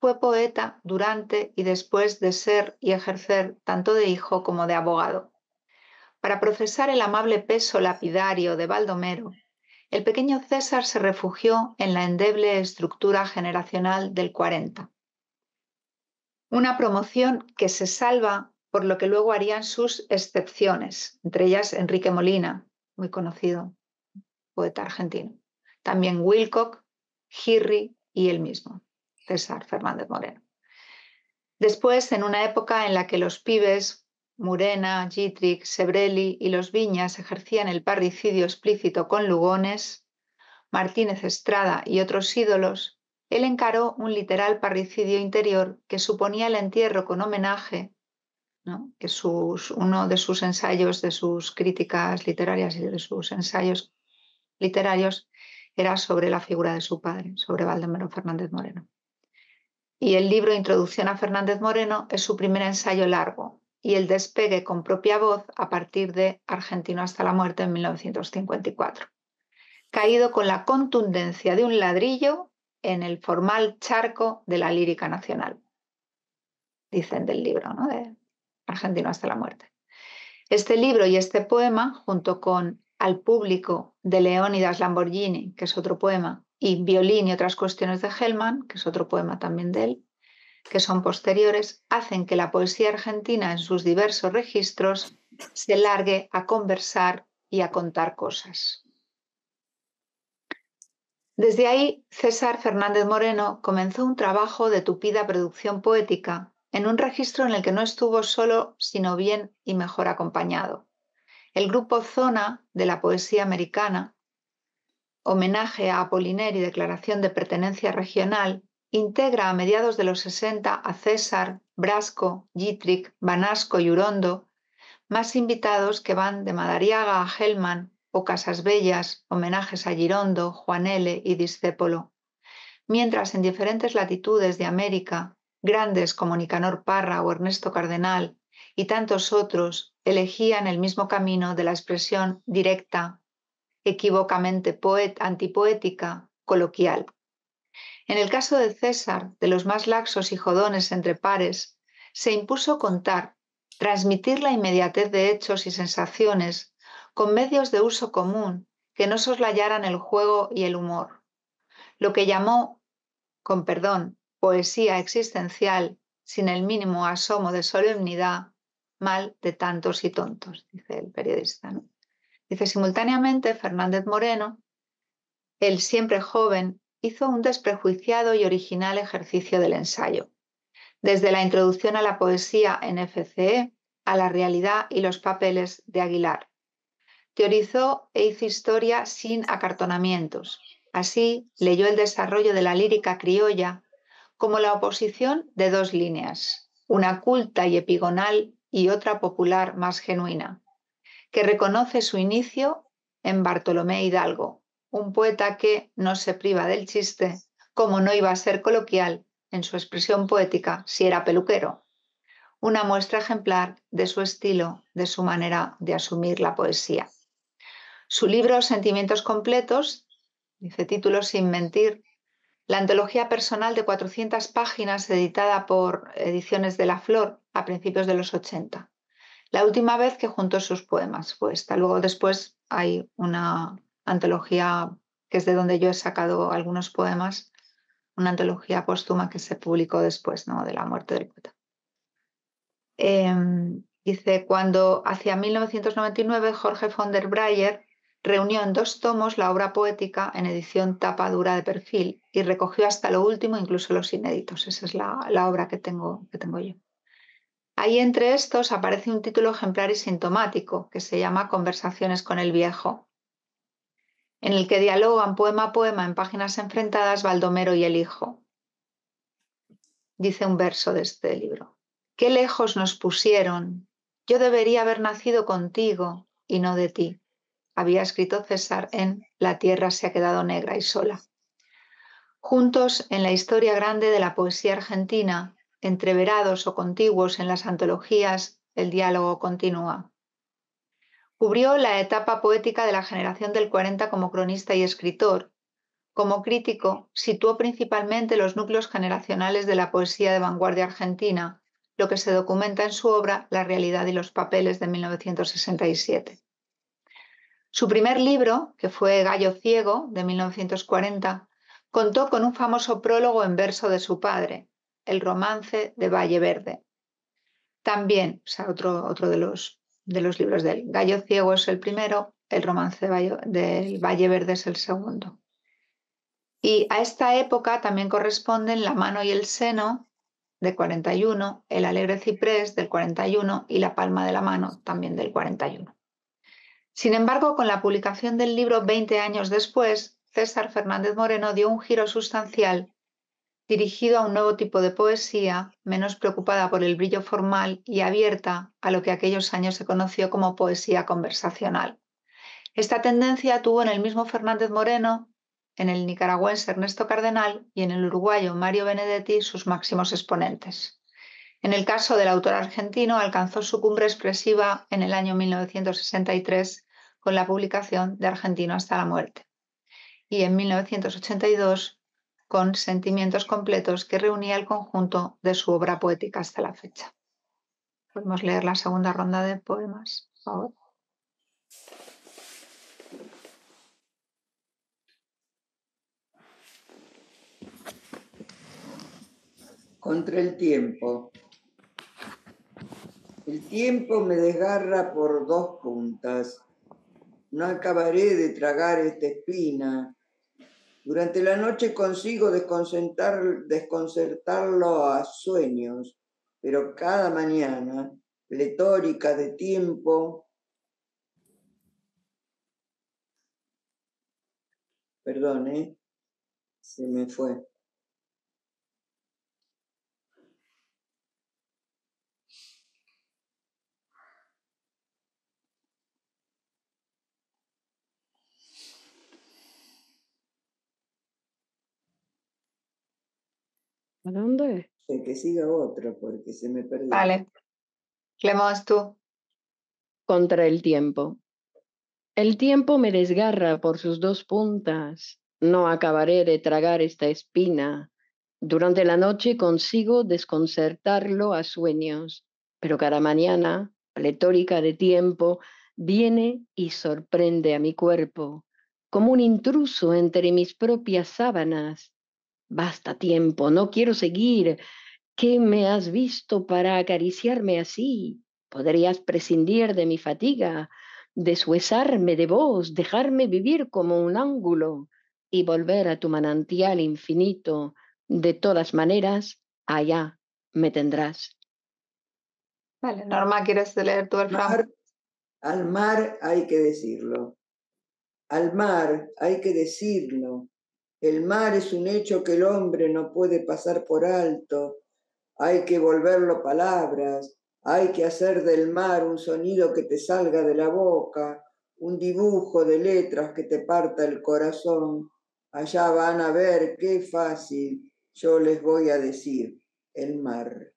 fue poeta durante y después de ser y ejercer tanto de hijo como de abogado. Para procesar el amable peso lapidario de Baldomero, el pequeño César se refugió en la endeble estructura generacional del 40. Una promoción que se salva por lo que luego harían sus excepciones, entre ellas Enrique Molina, muy conocido poeta argentino, también Wilcock, Girri y él mismo. César Fernández Moreno. Después, en una época en la que los pibes, Murena, Gitrick, Sebrelli y los Viñas ejercían el parricidio explícito con Lugones, Martínez Estrada y otros ídolos, él encaró un literal parricidio interior que suponía el entierro con homenaje, que uno de sus ensayos, de sus críticas literarias y de sus ensayos literarios era sobre la figura de su padre, sobre Valdemiro Fernández Moreno. Y el libro Introducción a Fernández Moreno es su primer ensayo largo y el despegue con propia voz a partir de Argentino hasta la muerte en 1954. Caído con la contundencia de un ladrillo en el formal charco de la lírica nacional. Dicen del libro, ¿no? De Argentino hasta la muerte. Este libro y este poema, junto con al público de Leónidas Lamborghini, que es otro poema, y Violín y otras cuestiones de Hellman, que es otro poema también de él, que son posteriores, hacen que la poesía argentina en sus diversos registros se largue a conversar y a contar cosas. Desde ahí, César Fernández Moreno comenzó un trabajo de tupida producción poética en un registro en el que no estuvo solo, sino bien y mejor acompañado. El grupo Zona de la poesía americana, homenaje a Apollinaire y declaración de pertenencia regional, integra a mediados de los 60 a César, Brasco, Gitric, Banasco y Urondo, más invitados que van de Madariaga a Hellman o Casas Bellas, homenajes a Girondo, Juan L. y Discépolo. Mientras en diferentes latitudes de América, grandes como Nicanor Parra o Ernesto Cardenal y tantos otros elegían el mismo camino de la expresión directa, equivocamente antipoética, coloquial. En el caso de César, de los más laxos y jodones entre pares, se impuso contar transmitir la inmediatez de hechos y sensaciones con medios de uso común que no soslayaran el juego y el humor. Lo que llamó, con perdón, poesía existencial, sin el mínimo asomo de solemnidad, mal de tantos y tontos, dice el periodista. Dice simultáneamente Fernández Moreno, el siempre joven, hizo un desprejuiciado y original ejercicio del ensayo desde la introducción a la poesía en FCE a la realidad y los papeles de Aguilar. Teorizó e hizo historia sin acartonamientos. Así leyó el desarrollo de la lírica criolla como la oposición de dos líneas, una culta y epigonal y otra popular más genuina, que reconoce su inicio en Bartolomé Hidalgo, un poeta que no se priva del chiste, como no iba a ser coloquial en su expresión poética si era peluquero, una muestra ejemplar de su estilo, de su manera de asumir la poesía. Su libro Sentimientos Completos, dice título Sin Mentir, la antología personal de 400 páginas editada por Ediciones de la Flor a principios de los 80. La última vez que juntó sus poemas fue esta. Luego después hay una antología que es de donde yo he sacado algunos poemas una antología póstuma que se publicó después ¿no? de la muerte del poeta. Em, dice, cuando hacia 1999 Jorge von der Breyer reunió en dos tomos la obra poética en edición tapa dura de perfil y recogió hasta lo último incluso los inéditos. Esa es la, la obra que tengo, que tengo yo. Ahí entre estos aparece un título ejemplar y sintomático que se llama Conversaciones con el Viejo, en el que dialogan poema a poema en páginas enfrentadas Baldomero y el hijo. Dice un verso de este libro. Qué lejos nos pusieron. Yo debería haber nacido contigo y no de ti. Había escrito César en La tierra se ha quedado negra y sola. Juntos en la historia grande de la poesía argentina, entreverados o contiguos en las antologías, el diálogo continúa. Cubrió la etapa poética de la generación del 40 como cronista y escritor. Como crítico, situó principalmente los núcleos generacionales de la poesía de vanguardia argentina, lo que se documenta en su obra La realidad y los papeles de 1967. Su primer libro, que fue Gallo Ciego, de 1940, contó con un famoso prólogo en verso de su padre, El romance de Valle Verde. También, o sea, otro, otro de los de los libros del Gallo Ciego es el primero, el romance del Valle Verde es el segundo. Y a esta época también corresponden La mano y el seno de 41, El alegre ciprés del 41 y La palma de la mano también del 41. Sin embargo, con la publicación del libro 20 años después, César Fernández Moreno dio un giro sustancial dirigido a un nuevo tipo de poesía, menos preocupada por el brillo formal y abierta a lo que aquellos años se conoció como poesía conversacional. Esta tendencia tuvo en el mismo Fernández Moreno, en el nicaragüense Ernesto Cardenal y en el uruguayo Mario Benedetti sus máximos exponentes. En el caso del autor argentino, alcanzó su cumbre expresiva en el año 1963 con la publicación de Argentino hasta la muerte. Y en 1982 con sentimientos completos que reunía el conjunto de su obra poética hasta la fecha. Podemos leer la segunda ronda de poemas ahora. Contra el tiempo. El tiempo me desgarra por dos puntas. No acabaré de tragar esta espina durante la noche consigo desconcertarlo a sueños, pero cada mañana, pletórica de tiempo, perdón, ¿eh? se me fue. ¿A dónde? que siga otro porque se me perdió. Vale. Clemos, tú. Contra el tiempo. El tiempo me desgarra por sus dos puntas. No acabaré de tragar esta espina. Durante la noche consigo desconcertarlo a sueños, pero cada mañana, pletórica de tiempo, viene y sorprende a mi cuerpo, como un intruso entre mis propias sábanas, Basta tiempo, no quiero seguir. ¿Qué me has visto para acariciarme así? Podrías prescindir de mi fatiga, deshuesarme de vos, dejarme vivir como un ángulo y volver a tu manantial infinito. De todas maneras, allá me tendrás. Vale, Norma, ¿quieres leer tú el mar, Al mar hay que decirlo. Al mar hay que decirlo. El mar es un hecho que el hombre no puede pasar por alto. Hay que volverlo palabras, hay que hacer del mar un sonido que te salga de la boca, un dibujo de letras que te parta el corazón. Allá van a ver qué fácil yo les voy a decir, el mar.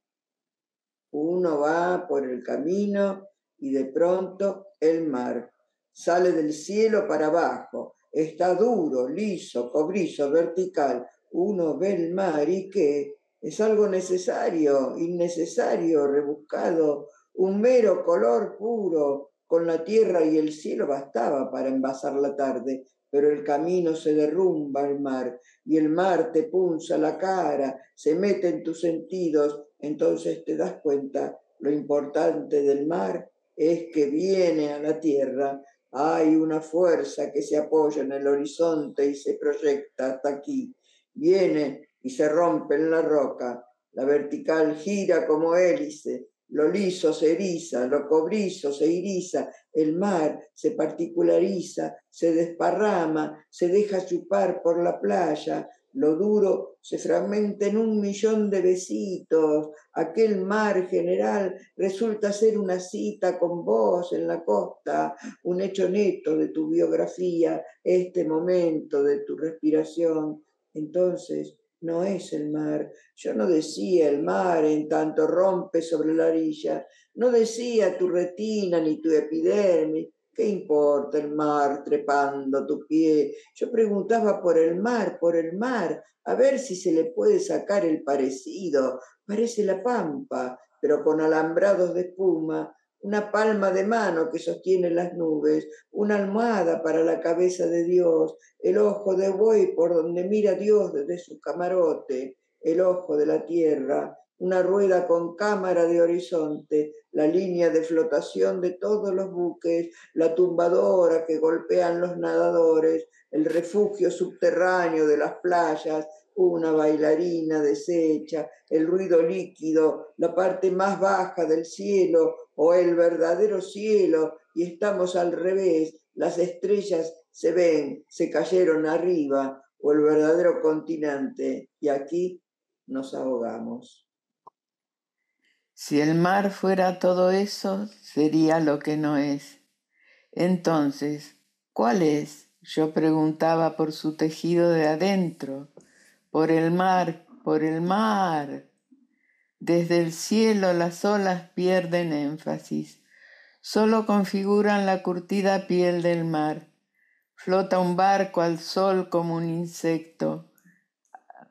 Uno va por el camino y de pronto el mar sale del cielo para abajo, está duro, liso, cobrizo, vertical. Uno ve el mar y que es algo necesario, innecesario, rebuscado, un mero color puro, con la tierra y el cielo bastaba para envasar la tarde, pero el camino se derrumba al mar y el mar te punza la cara, se mete en tus sentidos, entonces te das cuenta, lo importante del mar es que viene a la tierra hay una fuerza que se apoya en el horizonte y se proyecta hasta aquí. Viene y se rompe en la roca. La vertical gira como hélice. Lo liso se eriza, lo cobrizo se iriza, el mar se particulariza, se desparrama, se deja chupar por la playa, lo duro se fragmenta en un millón de besitos, aquel mar general resulta ser una cita con vos en la costa, un hecho neto de tu biografía, este momento de tu respiración. Entonces, no es el mar. Yo no decía el mar en tanto rompe sobre la orilla, no decía tu retina ni tu epidermis, ¿Qué importa el mar trepando tu pie? Yo preguntaba por el mar, por el mar, a ver si se le puede sacar el parecido. Parece la pampa, pero con alambrados de espuma, una palma de mano que sostiene las nubes, una almohada para la cabeza de Dios, el ojo de buey por donde mira Dios desde su camarote, el ojo de la tierra, una rueda con cámara de horizonte, la línea de flotación de todos los buques, la tumbadora que golpean los nadadores, el refugio subterráneo de las playas, una bailarina deshecha, el ruido líquido, la parte más baja del cielo o el verdadero cielo, y estamos al revés, las estrellas se ven, se cayeron arriba, o el verdadero continente, y aquí nos ahogamos. Si el mar fuera todo eso, sería lo que no es. Entonces, ¿cuál es? Yo preguntaba por su tejido de adentro, por el mar, por el mar. Desde el cielo las olas pierden énfasis, solo configuran la curtida piel del mar. Flota un barco al sol como un insecto,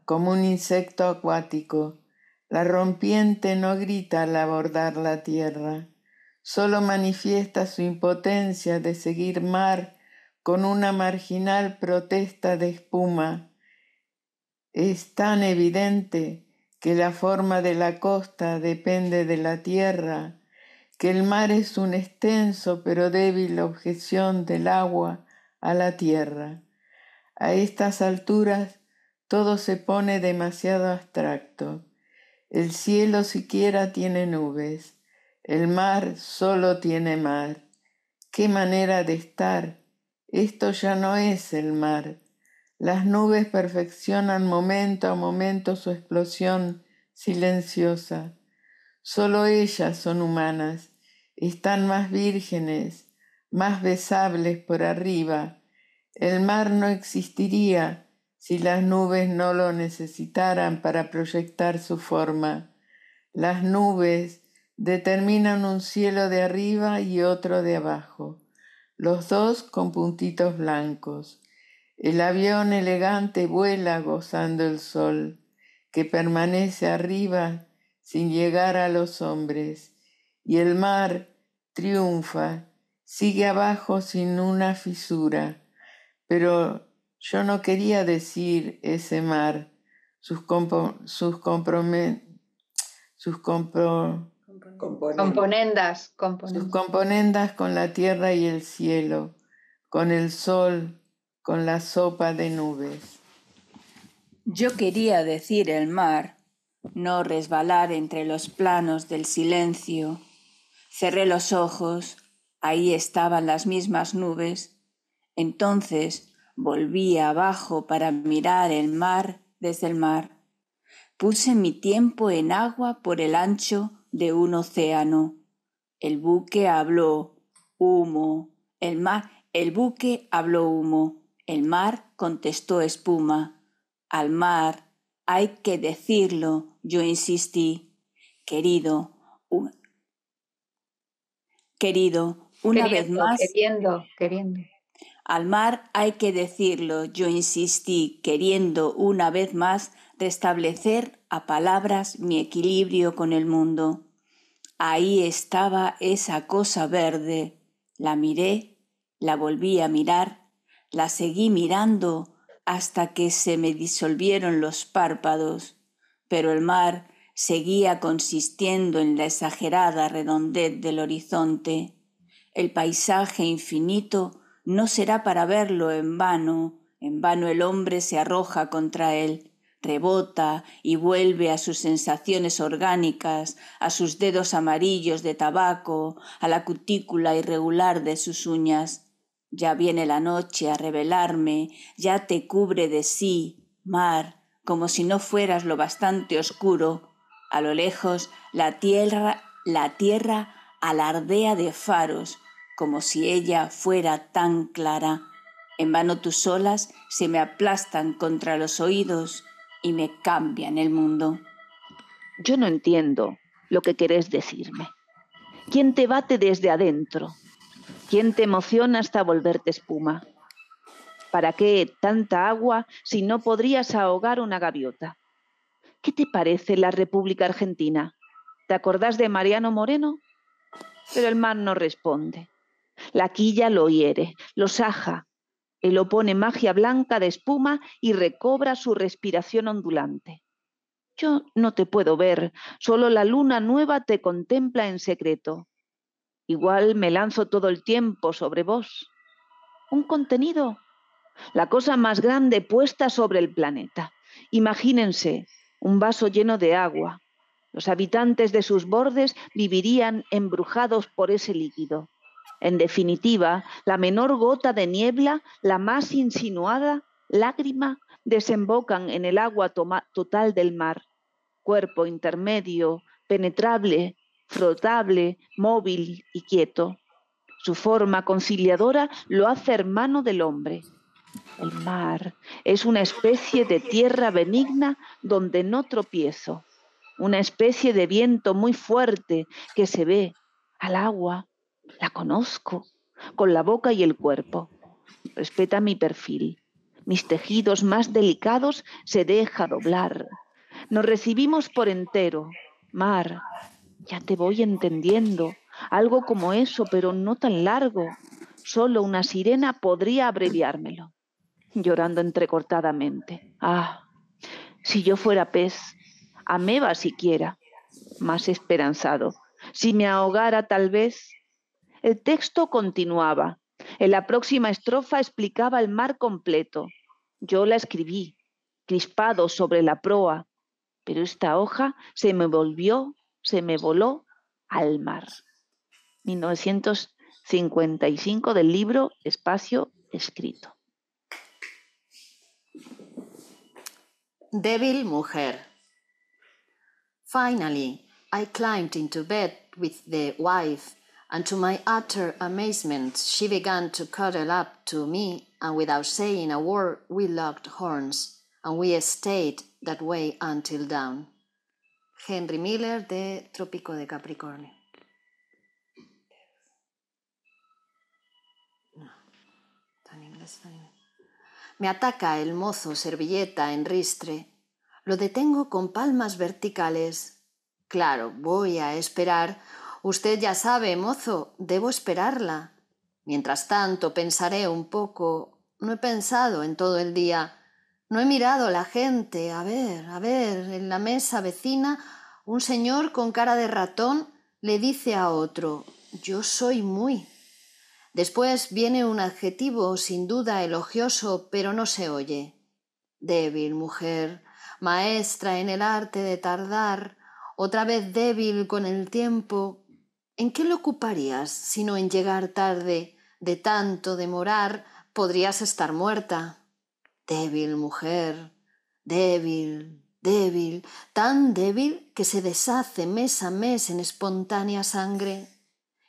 como un insecto acuático la rompiente no grita al abordar la tierra, solo manifiesta su impotencia de seguir mar con una marginal protesta de espuma. Es tan evidente que la forma de la costa depende de la tierra, que el mar es un extenso pero débil objeción del agua a la tierra. A estas alturas todo se pone demasiado abstracto. El cielo siquiera tiene nubes, el mar solo tiene mar. Qué manera de estar. Esto ya no es el mar. Las nubes perfeccionan momento a momento su explosión silenciosa. Solo ellas son humanas, están más vírgenes, más besables por arriba. El mar no existiría si las nubes no lo necesitaran para proyectar su forma. Las nubes determinan un cielo de arriba y otro de abajo, los dos con puntitos blancos. El avión elegante vuela gozando el sol, que permanece arriba sin llegar a los hombres, y el mar triunfa, sigue abajo sin una fisura, pero yo no quería decir ese mar, sus, sus, sus componendas, sus componendas con la tierra y el cielo, con el sol, con la sopa de nubes. Yo quería decir el mar, no resbalar entre los planos del silencio. Cerré los ojos, ahí estaban las mismas nubes. Entonces volví abajo para mirar el mar desde el mar. Puse mi tiempo en agua por el ancho de un océano. El buque habló humo, el mar, el buque habló humo, el mar contestó espuma. Al mar hay que decirlo, yo insistí. Querido, querido, una vez más. Queriendo, queriendo. Al mar hay que decirlo, yo insistí, queriendo una vez más restablecer a palabras mi equilibrio con el mundo. Ahí estaba esa cosa verde. La miré, la volví a mirar, la seguí mirando hasta que se me disolvieron los párpados, pero el mar seguía consistiendo en la exagerada redondez del horizonte. El paisaje infinito no será para verlo en vano, en vano el hombre se arroja contra él, rebota y vuelve a sus sensaciones orgánicas, a sus dedos amarillos de tabaco, a la cutícula irregular de sus uñas. Ya viene la noche a revelarme, ya te cubre de sí, mar, como si no fueras lo bastante oscuro. A lo lejos la tierra, la tierra alardea de faros, como si ella fuera tan clara. En vano tus olas se me aplastan contra los oídos y me cambian el mundo. Yo no entiendo lo que querés decirme. ¿Quién te bate desde adentro? ¿Quién te emociona hasta volverte espuma? ¿Para qué tanta agua si no podrías ahogar una gaviota? ¿Qué te parece la República Argentina? ¿Te acordás de Mariano Moreno? Pero el mar no responde. La quilla lo hiere, lo saja, él opone magia blanca de espuma y recobra su respiración ondulante. Yo no te puedo ver, solo la luna nueva te contempla en secreto. Igual me lanzo todo el tiempo sobre vos. Un contenido, la cosa más grande puesta sobre el planeta. Imagínense un vaso lleno de agua. Los habitantes de sus bordes vivirían embrujados por ese líquido. En definitiva, la menor gota de niebla, la más insinuada lágrima, desembocan en el agua total del mar. Cuerpo intermedio, penetrable, frotable, móvil y quieto. Su forma conciliadora lo hace hermano del hombre. El mar es una especie de tierra benigna donde no tropiezo, una especie de viento muy fuerte que se ve al agua la conozco, con la boca y el cuerpo. Respeta mi perfil. Mis tejidos más delicados se deja doblar. Nos recibimos por entero. Mar, ya te voy entendiendo. Algo como eso, pero no tan largo. Solo una sirena podría abreviármelo. Llorando entrecortadamente. Ah, si yo fuera pez, ameba siquiera, más esperanzado. Si me ahogara tal vez. El texto continuaba. En la próxima estrofa explicaba el mar completo. Yo la escribí, crispado sobre la proa, pero esta hoja se me volvió, se me voló al mar. 1955 del libro Espacio Escrito. Débil mujer. Finally, I climbed into bed with the wife, and to my utter amazement, she began to cuddle up to me, and without saying a word, we locked horns, and we stayed that way until dawn. Henry Miller de Trópico de Capricornio. Me ataca el mozo servilleta en ristre. Lo detengo con palmas verticales. Claro, voy a esperar. Usted ya sabe, mozo, debo esperarla. Mientras tanto, pensaré un poco. No he pensado en todo el día. No he mirado la gente. A ver, a ver, en la mesa vecina, un señor con cara de ratón le dice a otro, yo soy muy. Después viene un adjetivo sin duda elogioso, pero no se oye. Débil mujer, maestra en el arte de tardar, otra vez débil con el tiempo, ¿en qué lo ocuparías si no en llegar tarde? De tanto demorar, podrías estar muerta. Débil mujer, débil, débil, tan débil que se deshace mes a mes en espontánea sangre.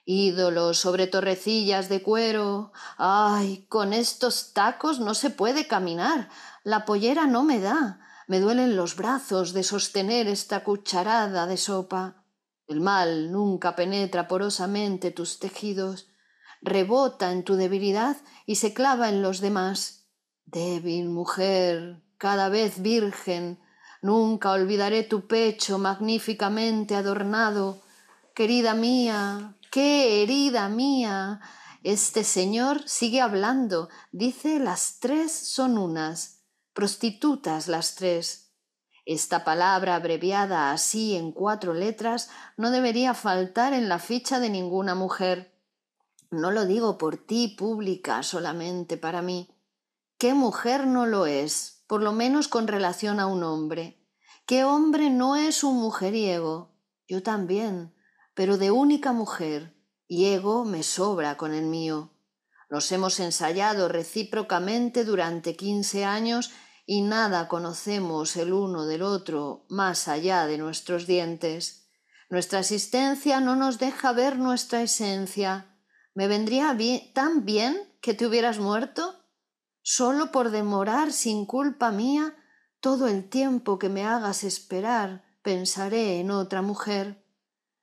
Ídolo sobre torrecillas de cuero. Ay, con estos tacos no se puede caminar. La pollera no me da. Me duelen los brazos de sostener esta cucharada de sopa. El mal nunca penetra porosamente tus tejidos, rebota en tu debilidad y se clava en los demás. Débil mujer, cada vez virgen, nunca olvidaré tu pecho magníficamente adornado. Querida mía, qué herida mía. Este señor sigue hablando, dice las tres son unas prostitutas las tres. Esta palabra abreviada así en cuatro letras no debería faltar en la ficha de ninguna mujer. No lo digo por ti, pública, solamente para mí. ¿Qué mujer no lo es, por lo menos con relación a un hombre? ¿Qué hombre no es un mujeriego? Yo también, pero de única mujer, y ego me sobra con el mío. Nos hemos ensayado recíprocamente durante quince años y nada conocemos el uno del otro más allá de nuestros dientes. Nuestra existencia no nos deja ver nuestra esencia. ¿Me vendría tan bien que te hubieras muerto? Solo por demorar sin culpa mía todo el tiempo que me hagas esperar, pensaré en otra mujer.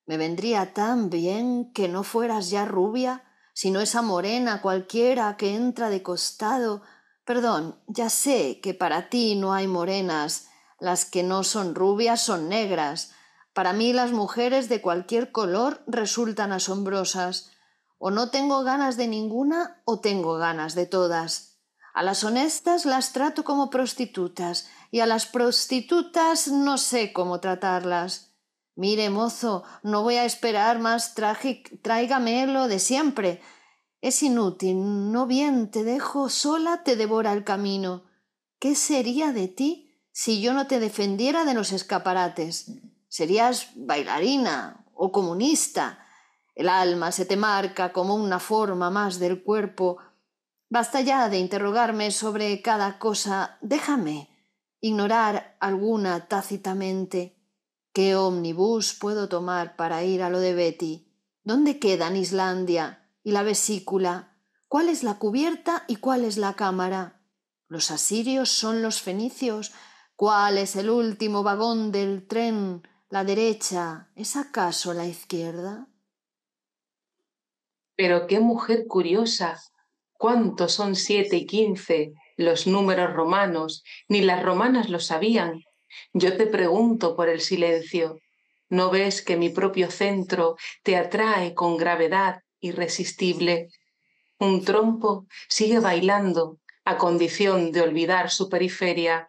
Me vendría tan bien que no fueras ya rubia, sino esa morena cualquiera que entra de costado Perdón, ya sé que para ti no hay morenas, las que no son rubias son negras. Para mí las mujeres de cualquier color resultan asombrosas. O no tengo ganas de ninguna o tengo ganas de todas. A las honestas las trato como prostitutas y a las prostitutas no sé cómo tratarlas. Mire, mozo, no voy a esperar más tráigame lo de siempre. Es inútil, no bien te dejo sola, te devora el camino. ¿Qué sería de ti si yo no te defendiera de los escaparates? Serías bailarina o comunista. El alma se te marca como una forma más del cuerpo. Basta ya de interrogarme sobre cada cosa. Déjame ignorar alguna tácitamente. ¿Qué ómnibus puedo tomar para ir a lo de Betty? ¿Dónde queda en Islandia? Y la vesícula, cuál es la cubierta y cuál es la cámara. Los asirios son los fenicios, cuál es el último vagón del tren, la derecha, ¿es acaso la izquierda? Pero qué mujer curiosa. ¿Cuántos son siete y quince? Los números romanos, ni las romanas lo sabían. Yo te pregunto por el silencio. ¿No ves que mi propio centro te atrae con gravedad irresistible. Un trompo sigue bailando a condición de olvidar su periferia.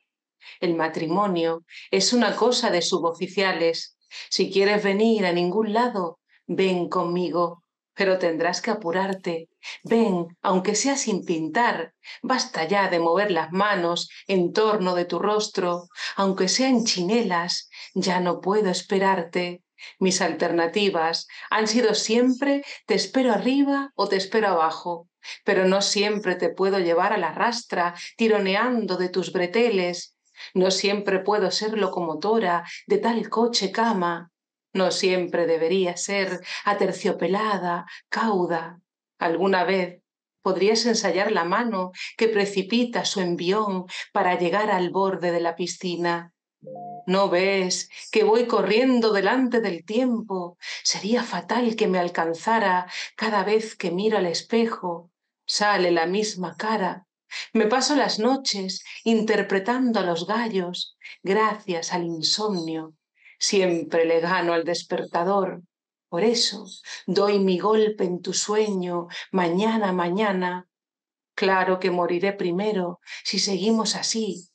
El matrimonio es una cosa de suboficiales. Si quieres venir a ningún lado, ven conmigo, pero tendrás que apurarte. Ven, aunque sea sin pintar, basta ya de mover las manos en torno de tu rostro, aunque sea en chinelas, ya no puedo esperarte. Mis alternativas han sido siempre te espero arriba o te espero abajo, pero no siempre te puedo llevar a la rastra tironeando de tus breteles, no siempre puedo ser locomotora de tal coche cama, no siempre debería ser aterciopelada, cauda. Alguna vez podrías ensayar la mano que precipita su envión para llegar al borde de la piscina. ¿No ves que voy corriendo delante del tiempo? Sería fatal que me alcanzara cada vez que miro al espejo. Sale la misma cara. Me paso las noches interpretando a los gallos gracias al insomnio. Siempre le gano al despertador. Por eso doy mi golpe en tu sueño mañana, mañana. Claro que moriré primero si seguimos así.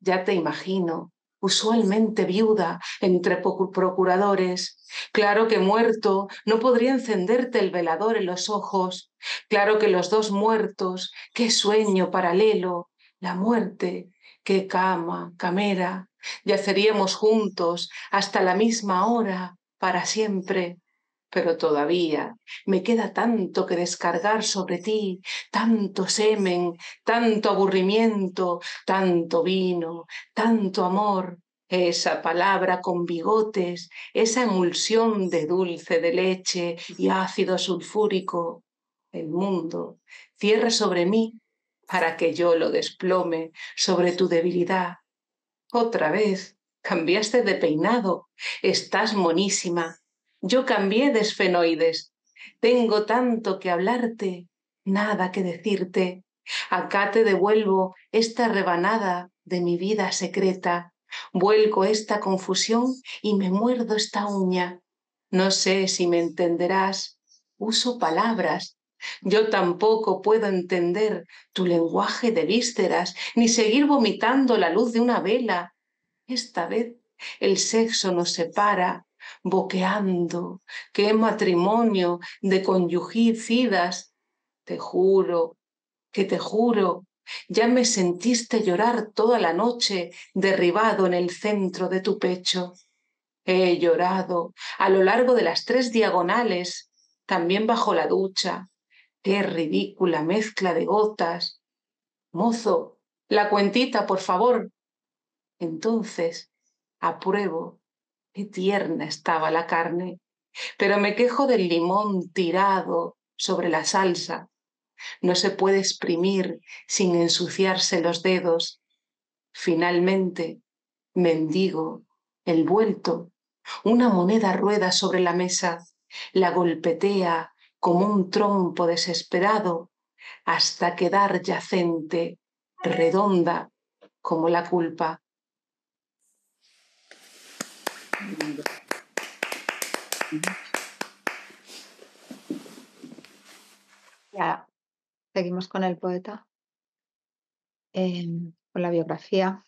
Ya te imagino usualmente viuda entre procuradores. Claro que muerto no podría encenderte el velador en los ojos. Claro que los dos muertos, qué sueño paralelo, la muerte, qué cama, camera, yaceríamos juntos hasta la misma hora, para siempre pero todavía me queda tanto que descargar sobre ti, tanto semen, tanto aburrimiento, tanto vino, tanto amor, esa palabra con bigotes, esa emulsión de dulce de leche y ácido sulfúrico. El mundo cierra sobre mí para que yo lo desplome sobre tu debilidad. Otra vez, cambiaste de peinado, estás monísima, yo cambié de esfenoides. Tengo tanto que hablarte, nada que decirte. Acá te devuelvo esta rebanada de mi vida secreta. Vuelco esta confusión y me muerdo esta uña. No sé si me entenderás. Uso palabras. Yo tampoco puedo entender tu lenguaje de vísceras, ni seguir vomitando la luz de una vela. Esta vez el sexo nos separa boqueando, qué matrimonio de conyugicidas. Te juro, que te juro, ya me sentiste llorar toda la noche derribado en el centro de tu pecho. He llorado a lo largo de las tres diagonales, también bajo la ducha. Qué ridícula mezcla de gotas. Mozo, la cuentita, por favor. Entonces, apruebo Qué tierna estaba la carne, pero me quejo del limón tirado sobre la salsa. No se puede exprimir sin ensuciarse los dedos. Finalmente, mendigo, el vuelto, una moneda rueda sobre la mesa, la golpetea como un trompo desesperado hasta quedar yacente, redonda como la culpa. Ya seguimos con el poeta, em, con la biografía.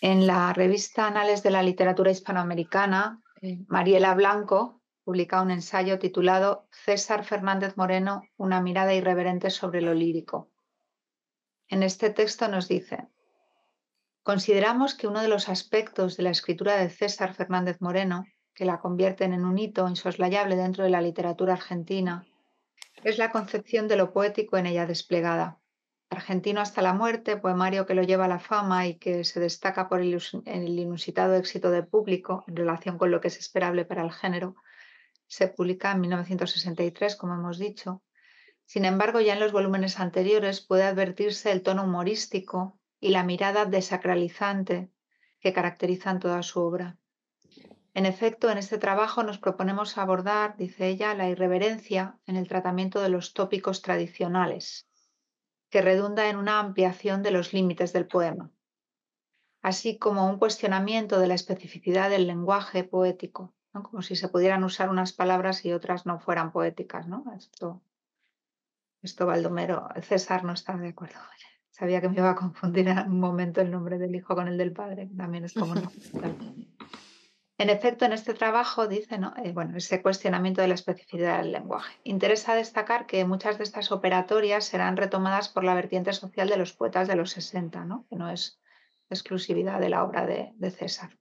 En la revista Anales de la Literatura Hispanoamericana, eh, Mariela Blanco publica un ensayo titulado César Fernández Moreno, una mirada irreverente sobre lo lírico. En este texto nos dice, Consideramos que uno de los aspectos de la escritura de César Fernández Moreno, que la convierten en un hito insoslayable dentro de la literatura argentina, es la concepción de lo poético en ella desplegada. Argentino hasta la muerte, poemario que lo lleva a la fama y que se destaca por el, inusitado éxito de público en relación con lo que es esperable para el género, se publica en 1963, como hemos dicho. Sin embargo, ya en los volúmenes anteriores puede advertirse el tono humorístico y la mirada desacralizante que caracterizan toda su obra. En efecto, en este trabajo nos proponemos abordar, dice ella, la irreverencia en el tratamiento de los tópicos tradicionales, que redunda en una ampliación de los límites del poema, así como un cuestionamiento de la especificidad del lenguaje poético, como si se pudieran usar unas palabras y otras no fueran poéticas. ¿no? Esto, esto Baldomero, César no está de acuerdo. Sabía que me iba a confundir en algún momento el nombre del hijo con el del padre, también es como [LAUGHS] En efecto, en este trabajo dice, ¿no? Eh, bueno, ese cuestionamiento de la especificidad del lenguaje. Interesa destacar que muchas de estas operatorias serán retomadas por la vertiente social de los poetas de los 60, ¿no? que no es exclusividad de la obra de, de César.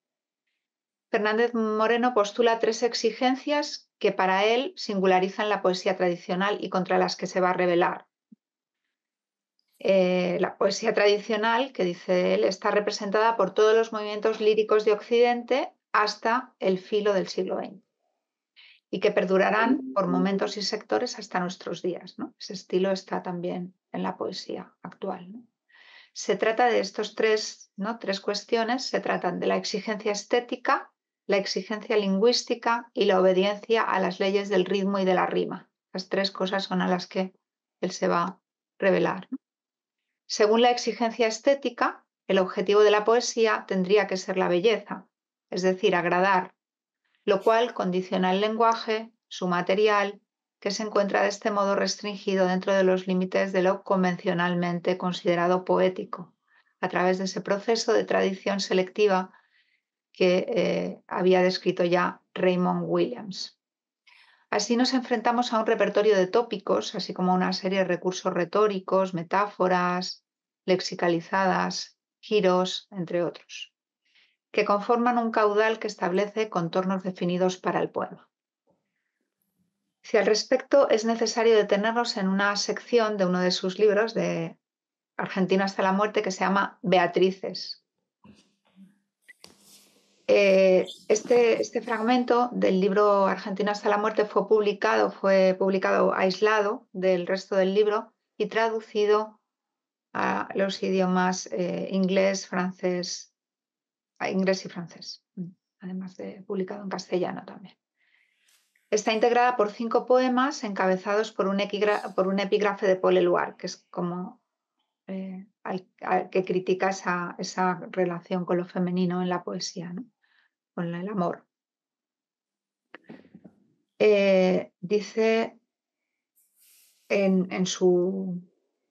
Fernández Moreno postula tres exigencias que para él singularizan la poesía tradicional y contra las que se va a rebelar. Eh, la poesía tradicional, que dice él, está representada por todos los movimientos líricos de Occidente hasta el filo del siglo XX y que perdurarán por momentos y sectores hasta nuestros días. ¿no? Ese estilo está también en la poesía actual. Se trata de estos tres, ¿no? tres cuestiones, se tratan de la exigencia estética, la exigencia lingüística y la obediencia a las leyes del ritmo y de la rima. Las tres cosas son a las que él se va a revelar. Según la exigencia estética, el objetivo de la poesía tendría que ser la belleza, es decir, agradar, lo cual condiciona el lenguaje, su material, que se encuentra de este modo restringido dentro de los límites de lo convencionalmente considerado poético, a través de ese proceso de tradición selectiva que eh, había descrito ya Raymond Williams. Así nos enfrentamos a un repertorio de tópicos, así como a una serie de recursos retóricos, metáforas, lexicalizadas, giros, entre otros, que conforman un caudal que establece contornos definidos para el poema. Si al respecto es necesario detenernos en una sección de uno de sus libros de Argentina hasta la muerte que se llama Beatrices, eh, este, este, fragmento del libro Argentina hasta la muerte fue publicado, fue publicado aislado del resto del libro y traducido a los idiomas eh, inglés, francés, inglés y francés, además de publicado en castellano también. Está integrada por cinco poemas encabezados por un, epígrafe de Paul Eluard, que es como eh, que critica esa, esa, relación con lo femenino en la poesía. ¿no? Con el amor. Eh, dice en, su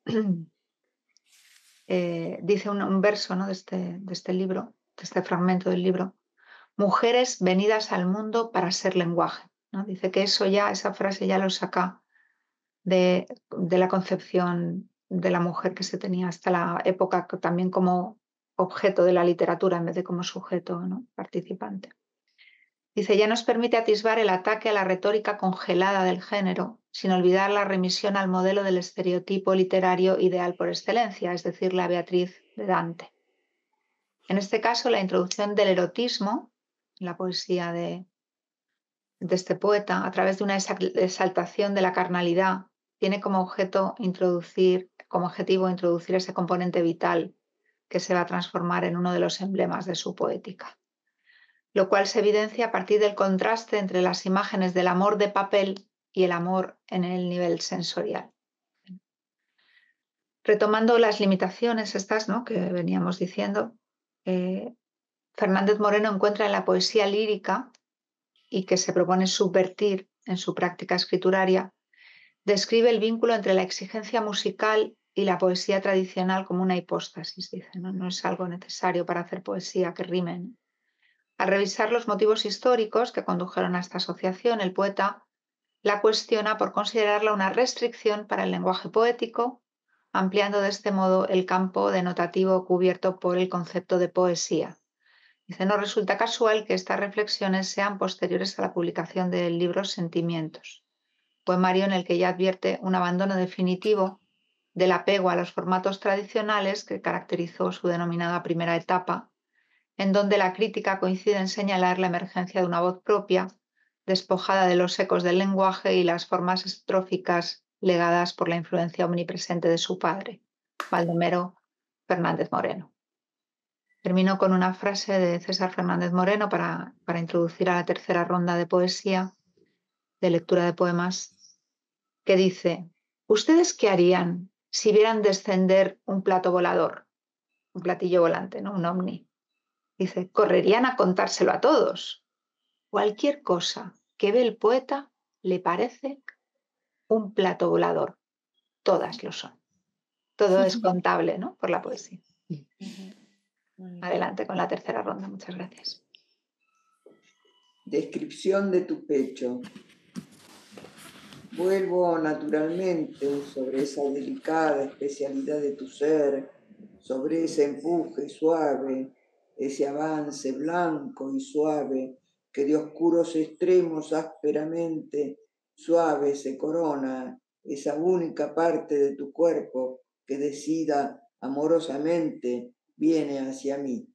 [CLEARS THROAT] eh, dice un, verso ¿no? de, este, de este libro, de este fragmento del libro, mujeres venidas al mundo para ser lenguaje. ¿no? Dice que eso ya, esa frase ya lo saca de, de, la concepción de la mujer que se tenía hasta la época también como objeto de la literatura en vez de como sujeto ¿no? participante. Dice, ya nos permite atisbar el ataque a la retórica congelada del género, sin olvidar la remisión al modelo del estereotipo literario ideal por excelencia, es decir, la Beatriz de Dante. En este caso, la introducción del erotismo, la poesía de, de este poeta, a través de una exaltación de la carnalidad, tiene como objeto introducir, como objetivo introducir ese componente vital que se va a transformar en uno de los emblemas de su poética, lo cual se evidencia a partir del contraste entre las imágenes del amor de papel y el amor en el nivel sensorial. Retomando las limitaciones estas ¿no? que veníamos diciendo, eh, Fernández Moreno encuentra en la poesía lírica y que se propone subvertir en su práctica escrituraria, describe el vínculo entre la exigencia musical y la poesía tradicional como una hipóstasis, dice, ¿no? es algo necesario para hacer poesía que rimen. Al revisar los motivos históricos que condujeron a esta asociación, el poeta la cuestiona por considerarla una restricción para el lenguaje poético, ampliando de este modo el campo denotativo cubierto por el concepto de poesía. Dice, no resulta casual que estas reflexiones sean posteriores a la publicación del libro Sentimientos, poemario en el que ya advierte un abandono definitivo del apego a los formatos tradicionales que caracterizó su denominada primera etapa, en donde la crítica coincide en señalar la emergencia de una voz propia, despojada de los ecos del lenguaje y las formas estróficas legadas por la influencia omnipresente de su padre, Baldomero Fernández Moreno. Termino con una frase de César Fernández Moreno para, para introducir a la tercera ronda de poesía, de lectura de poemas, que dice, ¿Ustedes qué harían si vieran descender un plato volador, un platillo volante, ¿no? un ovni. Dice, correrían a contárselo a todos. Cualquier cosa que ve el poeta le parece un plato volador. Todas lo son. todo es [LAUGHS] contable ¿no? por la poesía. Adelante con la tercera ronda, muchas gracias. Descripción de tu pecho. Vuelvo naturalmente sobre esa delicada especialidad de tu ser, sobre ese empuje suave, ese avance blanco y suave que de oscuros extremos ásperamente suave se corona esa única parte de tu cuerpo que decida amorosamente viene hacia mí.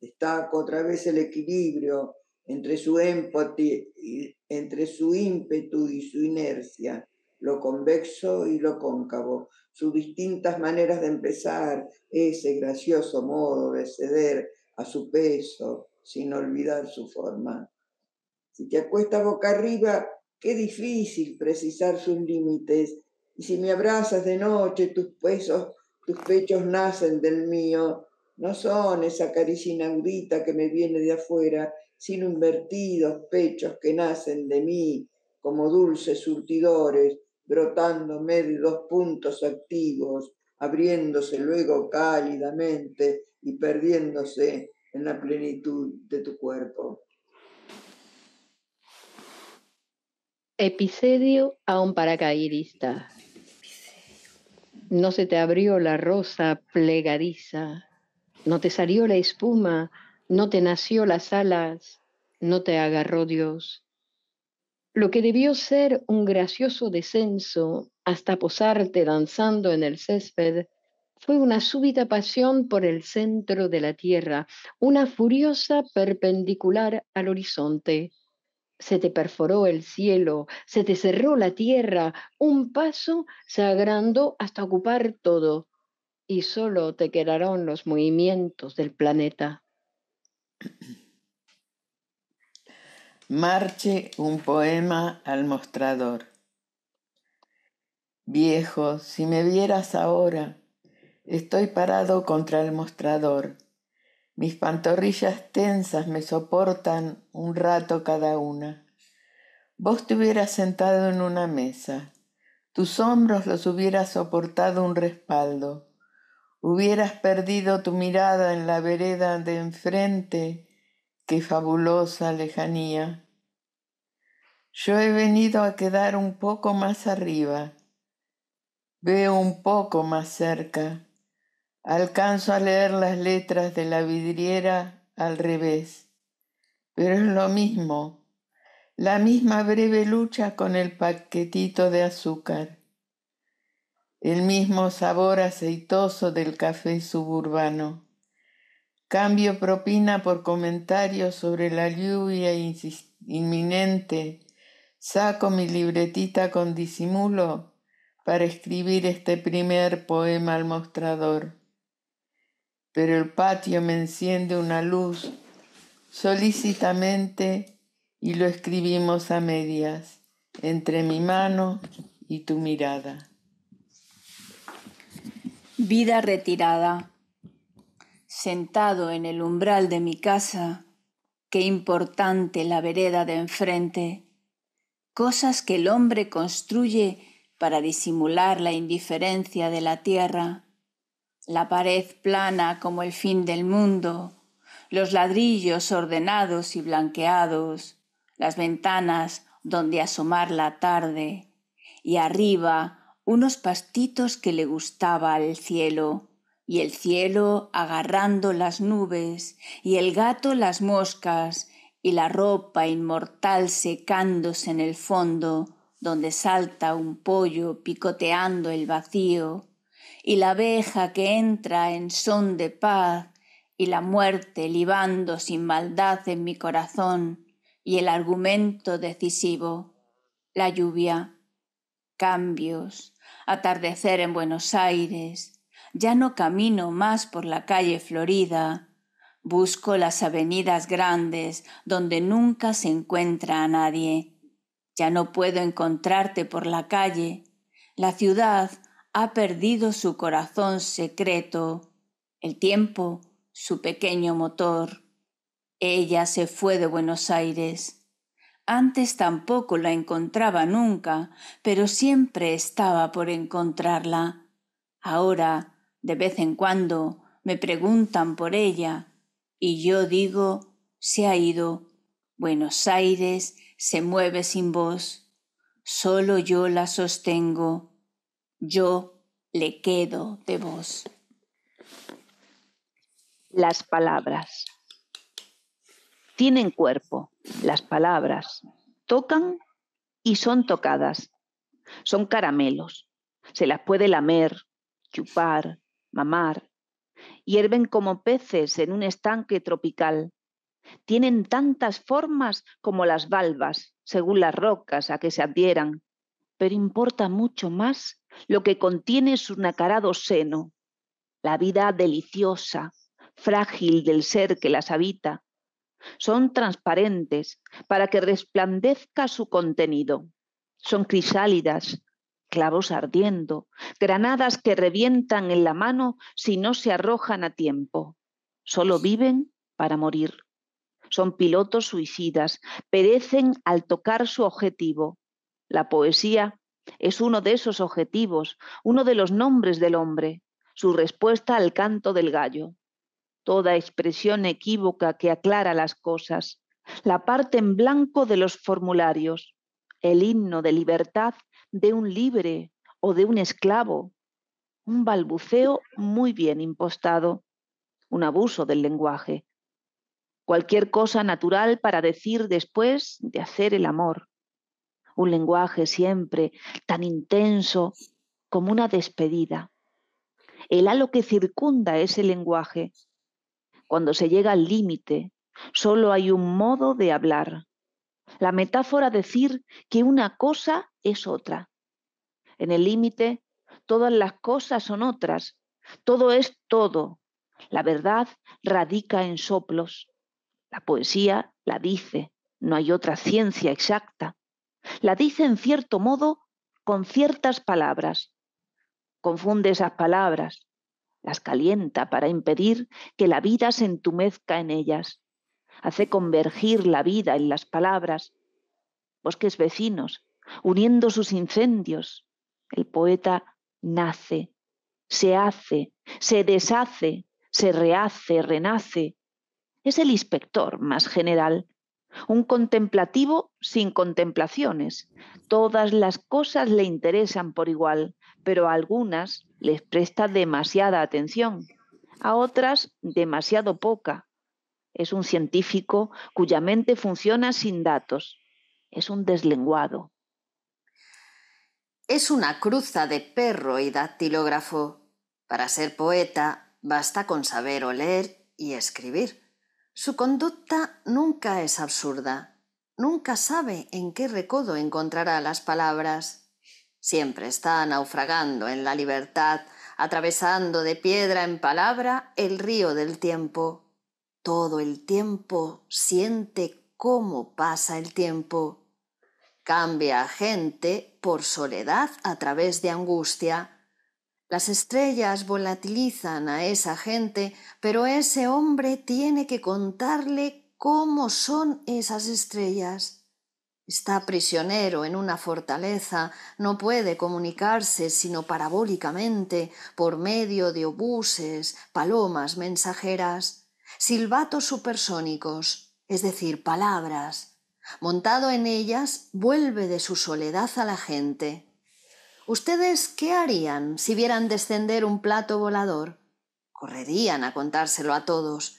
Destaco otra vez el equilibrio entre su, entre su ímpetu y su inercia, lo convexo y lo cóncavo, sus distintas maneras de empezar, ese gracioso modo de ceder a su peso sin olvidar su forma. Si te acuestas boca arriba, qué difícil precisar sus límites, y si me abrazas de noche, tus pesos, tus pechos nacen del mío, no son esa caricia inaudita que me viene de afuera, sino invertidos pechos que nacen de mí como dulces surtidores, brotándome de dos puntos activos, abriéndose luego cálidamente y perdiéndose en la plenitud de tu cuerpo. Episodio a un paracaidista. No se te abrió la rosa plegadiza, no te salió la espuma, no te nació las alas, no te agarró Dios. Lo que debió ser un gracioso descenso hasta posarte danzando en el césped, fue una súbita pasión por el centro de la tierra, una furiosa perpendicular al horizonte. Se te perforó el cielo, se te cerró la tierra, un paso se agrandó hasta ocupar todo, y solo te quedaron los movimientos del planeta. [CLEARS THROAT] Marche un poema al mostrador. Viejo, si me vieras ahora, estoy parado contra el mostrador. Mis pantorrillas tensas me soportan un rato cada una. Vos te hubieras sentado en una mesa, tus hombros los hubieras soportado un respaldo, hubieras perdido tu mirada en la vereda de enfrente. Qué fabulosa lejanía. Yo he venido a quedar un poco más arriba, veo un poco más cerca, alcanzo a leer las letras de la vidriera al revés, pero es lo mismo, la misma breve lucha con el paquetito de azúcar, el mismo sabor aceitoso del café suburbano. Cambio propina por comentarios sobre la lluvia inminente. Saco mi libretita con disimulo para escribir este primer poema al mostrador. Pero el patio me enciende una luz solícitamente y lo escribimos a medias, entre mi mano y tu mirada. Vida retirada sentado en el umbral de mi casa, qué importante la vereda de enfrente, cosas que el hombre construye para disimular la indiferencia de la tierra, la pared plana como el fin del mundo, los ladrillos ordenados y blanqueados, las ventanas donde asomar la tarde, y arriba unos pastitos que le gustaba al cielo, y el cielo agarrando las nubes, y el gato las moscas, y la ropa inmortal secándose en el fondo, donde salta un pollo picoteando el vacío, y la abeja que entra en son de paz, y la muerte libando sin maldad en mi corazón, y el argumento decisivo, la lluvia, cambios, atardecer en Buenos Aires, ya no camino más por la calle Florida, busco las avenidas grandes donde nunca se encuentra a nadie. Ya no puedo encontrarte por la calle. La ciudad ha perdido su corazón secreto, el tiempo su pequeño motor. Ella se fue de Buenos Aires. Antes tampoco la encontraba nunca, pero siempre estaba por encontrarla Ahora, de vez en cuando, me preguntan por ella y yo digo, se ha ido. Buenos Aires se mueve sin voz. Solo yo la sostengo. Yo le quedo de vos. Las palabras. Tienen cuerpo, las palabras. Tocan y son tocadas. Son caramelos. Se las puede lamer, chupar, mamar. Hierven como peces en un estanque tropical. Tienen tantas formas como las valvas, según las rocas a que se adhieran, pero importa mucho más lo que contiene su nacarado seno, la vida deliciosa, frágil del ser que las habita. Son transparentes para que resplandezca su contenido. Son crisálidas, clavos ardiendo, granadas que revientan en la mano si no se arrojan a tiempo. Solo viven para morir. Son pilotos suicidas, perecen al tocar su objetivo. La poesía es uno de esos objetivos, uno de los nombres del hombre, su respuesta al canto del gallo. Toda expresión equívoca que aclara las cosas, la parte en blanco de los formularios, el himno de libertad de un libre o de un esclavo, un balbuceo muy bien impostado, un abuso del lenguaje. Cualquier cosa natural para decir después de hacer el amor. Un lenguaje siempre tan intenso como una despedida. El halo que circunda ese lenguaje. Cuando se llega al límite, solo hay un modo de hablar, la metáfora decir que una cosa es otra. En el límite, todas las cosas son otras, todo es todo. La verdad radica en soplos. La poesía la dice, no hay otra ciencia exacta. La dice en cierto modo con ciertas palabras. Confunde esas palabras, las calienta para impedir que la vida se entumezca en ellas hace convergir la vida en las palabras, bosques vecinos, uniendo sus incendios. El poeta nace, se hace, se deshace, se rehace, renace. Es el inspector más general, un contemplativo sin contemplaciones. Todas las cosas le interesan por igual, pero a algunas les presta demasiada atención, a otras demasiado poca. Es un científico cuya mente funciona sin datos. Es un deslenguado. Es una cruza de perro y dactilógrafo. Para ser poeta basta con saber oler y escribir. Su conducta nunca es absurda. Nunca sabe en qué recodo encontrará las palabras. Siempre está naufragando en la libertad, atravesando de piedra en palabra el río del tiempo todo el tiempo siente cómo pasa el tiempo. Cambia gente por soledad a través de angustia. Las estrellas volatilizan a esa gente, pero ese hombre tiene que contarle cómo son esas estrellas. Está prisionero en una fortaleza, no puede comunicarse sino parabólicamente por medio de obuses, palomas mensajeras silbatos supersónicos, es decir, palabras. Montado en ellas, vuelve de su soledad a la gente. ¿Ustedes qué harían si vieran descender un plato volador? Correrían a contárselo a todos.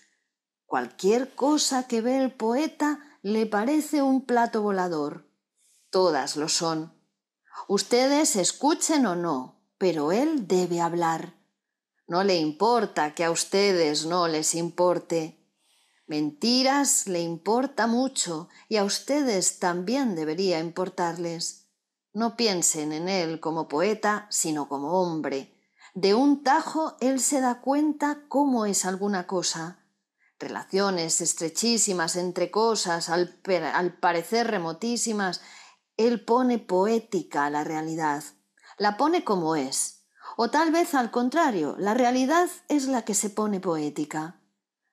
Cualquier cosa que ve el poeta le parece un plato volador. Todas lo son. Ustedes escuchen o no, pero él debe hablar. No le importa que a ustedes no les importe. Mentiras le importa mucho y a ustedes también debería importarles. No piensen en él como poeta, sino como hombre. De un tajo él se da cuenta cómo es alguna cosa. Relaciones estrechísimas entre cosas, al, al parecer remotísimas, él pone poética a la realidad. La pone como es, o tal vez al contrario, la realidad es la que se pone poética.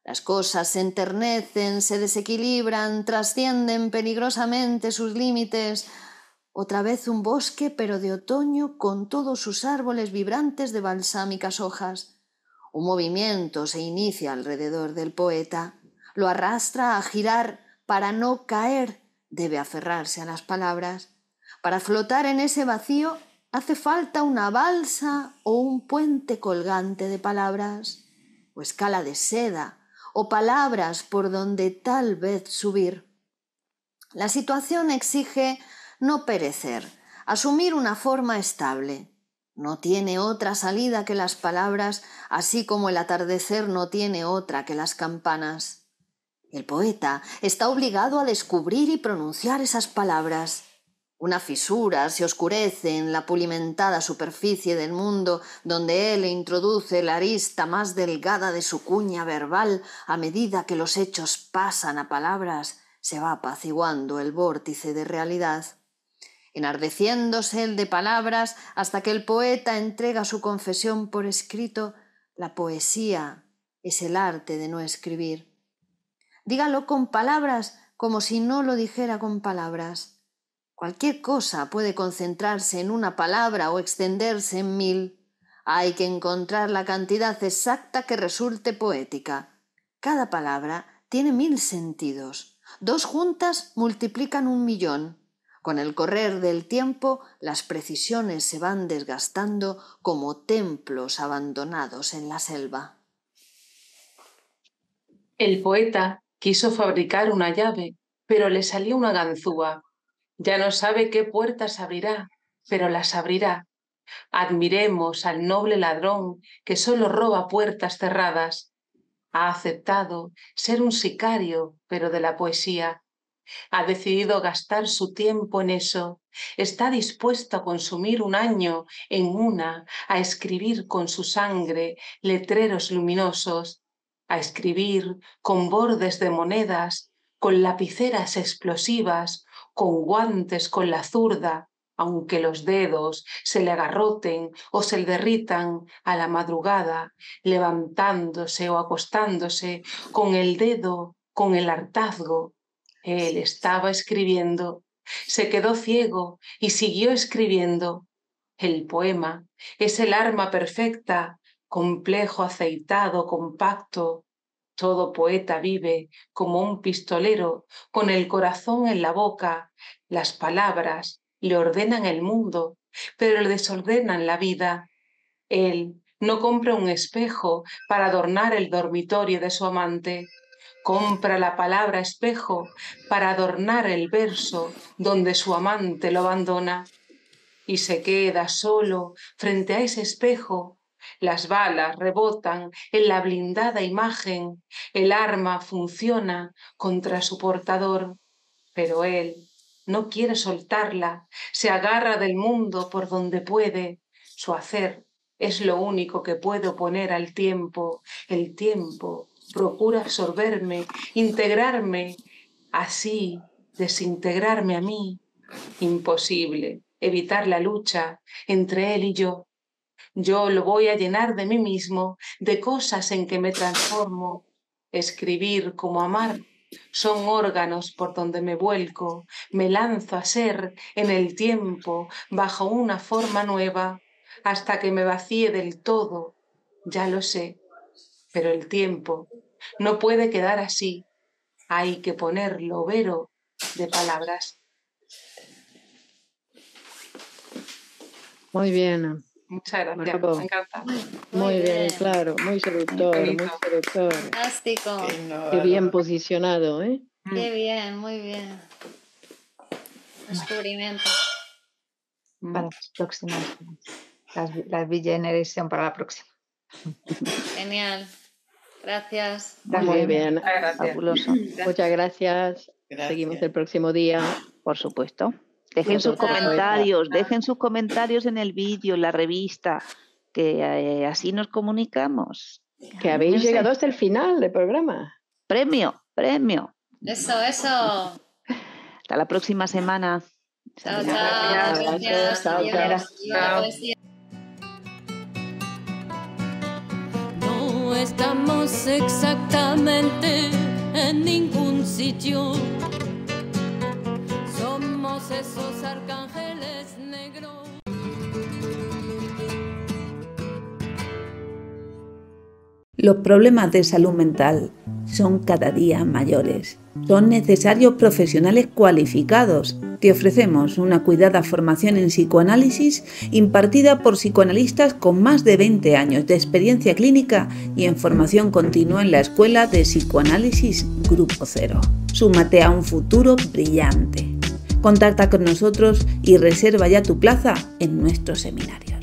Las cosas se enternecen, se desequilibran, trascienden peligrosamente sus límites. otra vez un bosque, pero de otoño, con todos sus árboles vibrantes de balsámicas hojas. Un movimiento se inicia alrededor del poeta, lo arrastra a girar para no caer, debe aferrarse a las palabras. Para flotar en ese vacío hace falta una balsa o un puente colgante de palabras, o escala de seda, o palabras por donde tal vez subir. La situación exige no perecer, asumir una forma estable. No tiene otra salida que las palabras, así como el atardecer no tiene otra que las campanas. El poeta está obligado a descubrir y pronunciar esas palabras. Una fisura se oscurece en la pulimentada superficie del mundo, donde él introduce la arista más delgada de su cuña verbal a medida que los hechos pasan a palabras, se va apaciguando el vórtice de realidad enardeciéndose el de palabras hasta que el poeta entrega su confesión por escrito, la poesía es el arte de no escribir. Dígalo con palabras como si no lo dijera con palabras. Cualquier cosa puede concentrarse en una palabra o extenderse en mil. Hay que encontrar la cantidad exacta que resulte poética. Cada palabra tiene mil sentidos. Dos juntas multiplican un millón. Con el correr del tiempo, las precisiones se van desgastando como templos abandonados en la selva. El poeta quiso fabricar una llave, pero le salió una ganzúa. Ya no sabe qué puertas abrirá, pero las abrirá. Admiremos al noble ladrón que solo roba puertas cerradas. Ha aceptado ser un sicario, pero de la poesía ha decidido gastar su tiempo en eso. Está dispuesto a consumir un año en una, a escribir con su sangre letreros luminosos, a escribir con bordes de monedas, con lapiceras explosivas, con guantes con la zurda, aunque los dedos se le agarroten o se le derritan a la madrugada, levantándose o acostándose con el dedo, con el hartazgo, él estaba escribiendo, se quedó ciego y siguió escribiendo. El poema es el arma perfecta, complejo, aceitado, compacto. Todo poeta vive como un pistolero, con el corazón en la boca. Las palabras le ordenan el mundo, pero le desordenan la vida. Él no compra un espejo para adornar el dormitorio de su amante compra la palabra espejo para adornar el verso donde su amante lo abandona y se queda solo frente a ese espejo. Las balas rebotan en la blindada imagen, el arma funciona contra su portador, pero él no quiere soltarla, se agarra del mundo por donde puede, su hacer es lo único que puede oponer al tiempo, el tiempo procura absorberme, integrarme, así desintegrarme a mí. Imposible evitar la lucha entre él y yo. Yo lo voy a llenar de mí mismo, de cosas en que me transformo. Escribir como amar son órganos por donde me vuelco, me lanzo a ser en el tiempo bajo una forma nueva, hasta que me vacíe del todo. Ya lo sé, pero el tiempo no puede quedar así. Hay que ponerlo vero de palabras. Muy bien. Muchas gracias, me encanta. Muy, bien, claro, muy seductor, muy, seductor. Fantástico. Qué bien posicionado, ¿eh? Qué bien, muy bien. Descubrimiento. Para las próximas, las, las Generation para la próxima. Genial. Gracias. Muy bien. Fabuloso. Muchas gracias. Seguimos el próximo día. Por supuesto. Dejen sus comentarios, dejen sus comentarios en el vídeo, en la revista, que eh, así nos comunicamos. Que habéis llegado hasta el final del programa. Premio, premio. Eso, eso. Hasta la próxima semana. Chao, chao. chao, estamos exactamente en ningún sitio. Somos esos arcángeles negros. Los problemas de salud mental son cada día mayores. Son necesarios profesionales cualificados. Te ofrecemos una cuidada formación en psicoanálisis impartida por psicoanalistas con más de 20 años de experiencia clínica y en formación continua en la Escuela de Psicoanálisis Grupo Cero. Súmate a un futuro brillante. Contacta con nosotros y reserva ya tu plaza en nuestro seminario.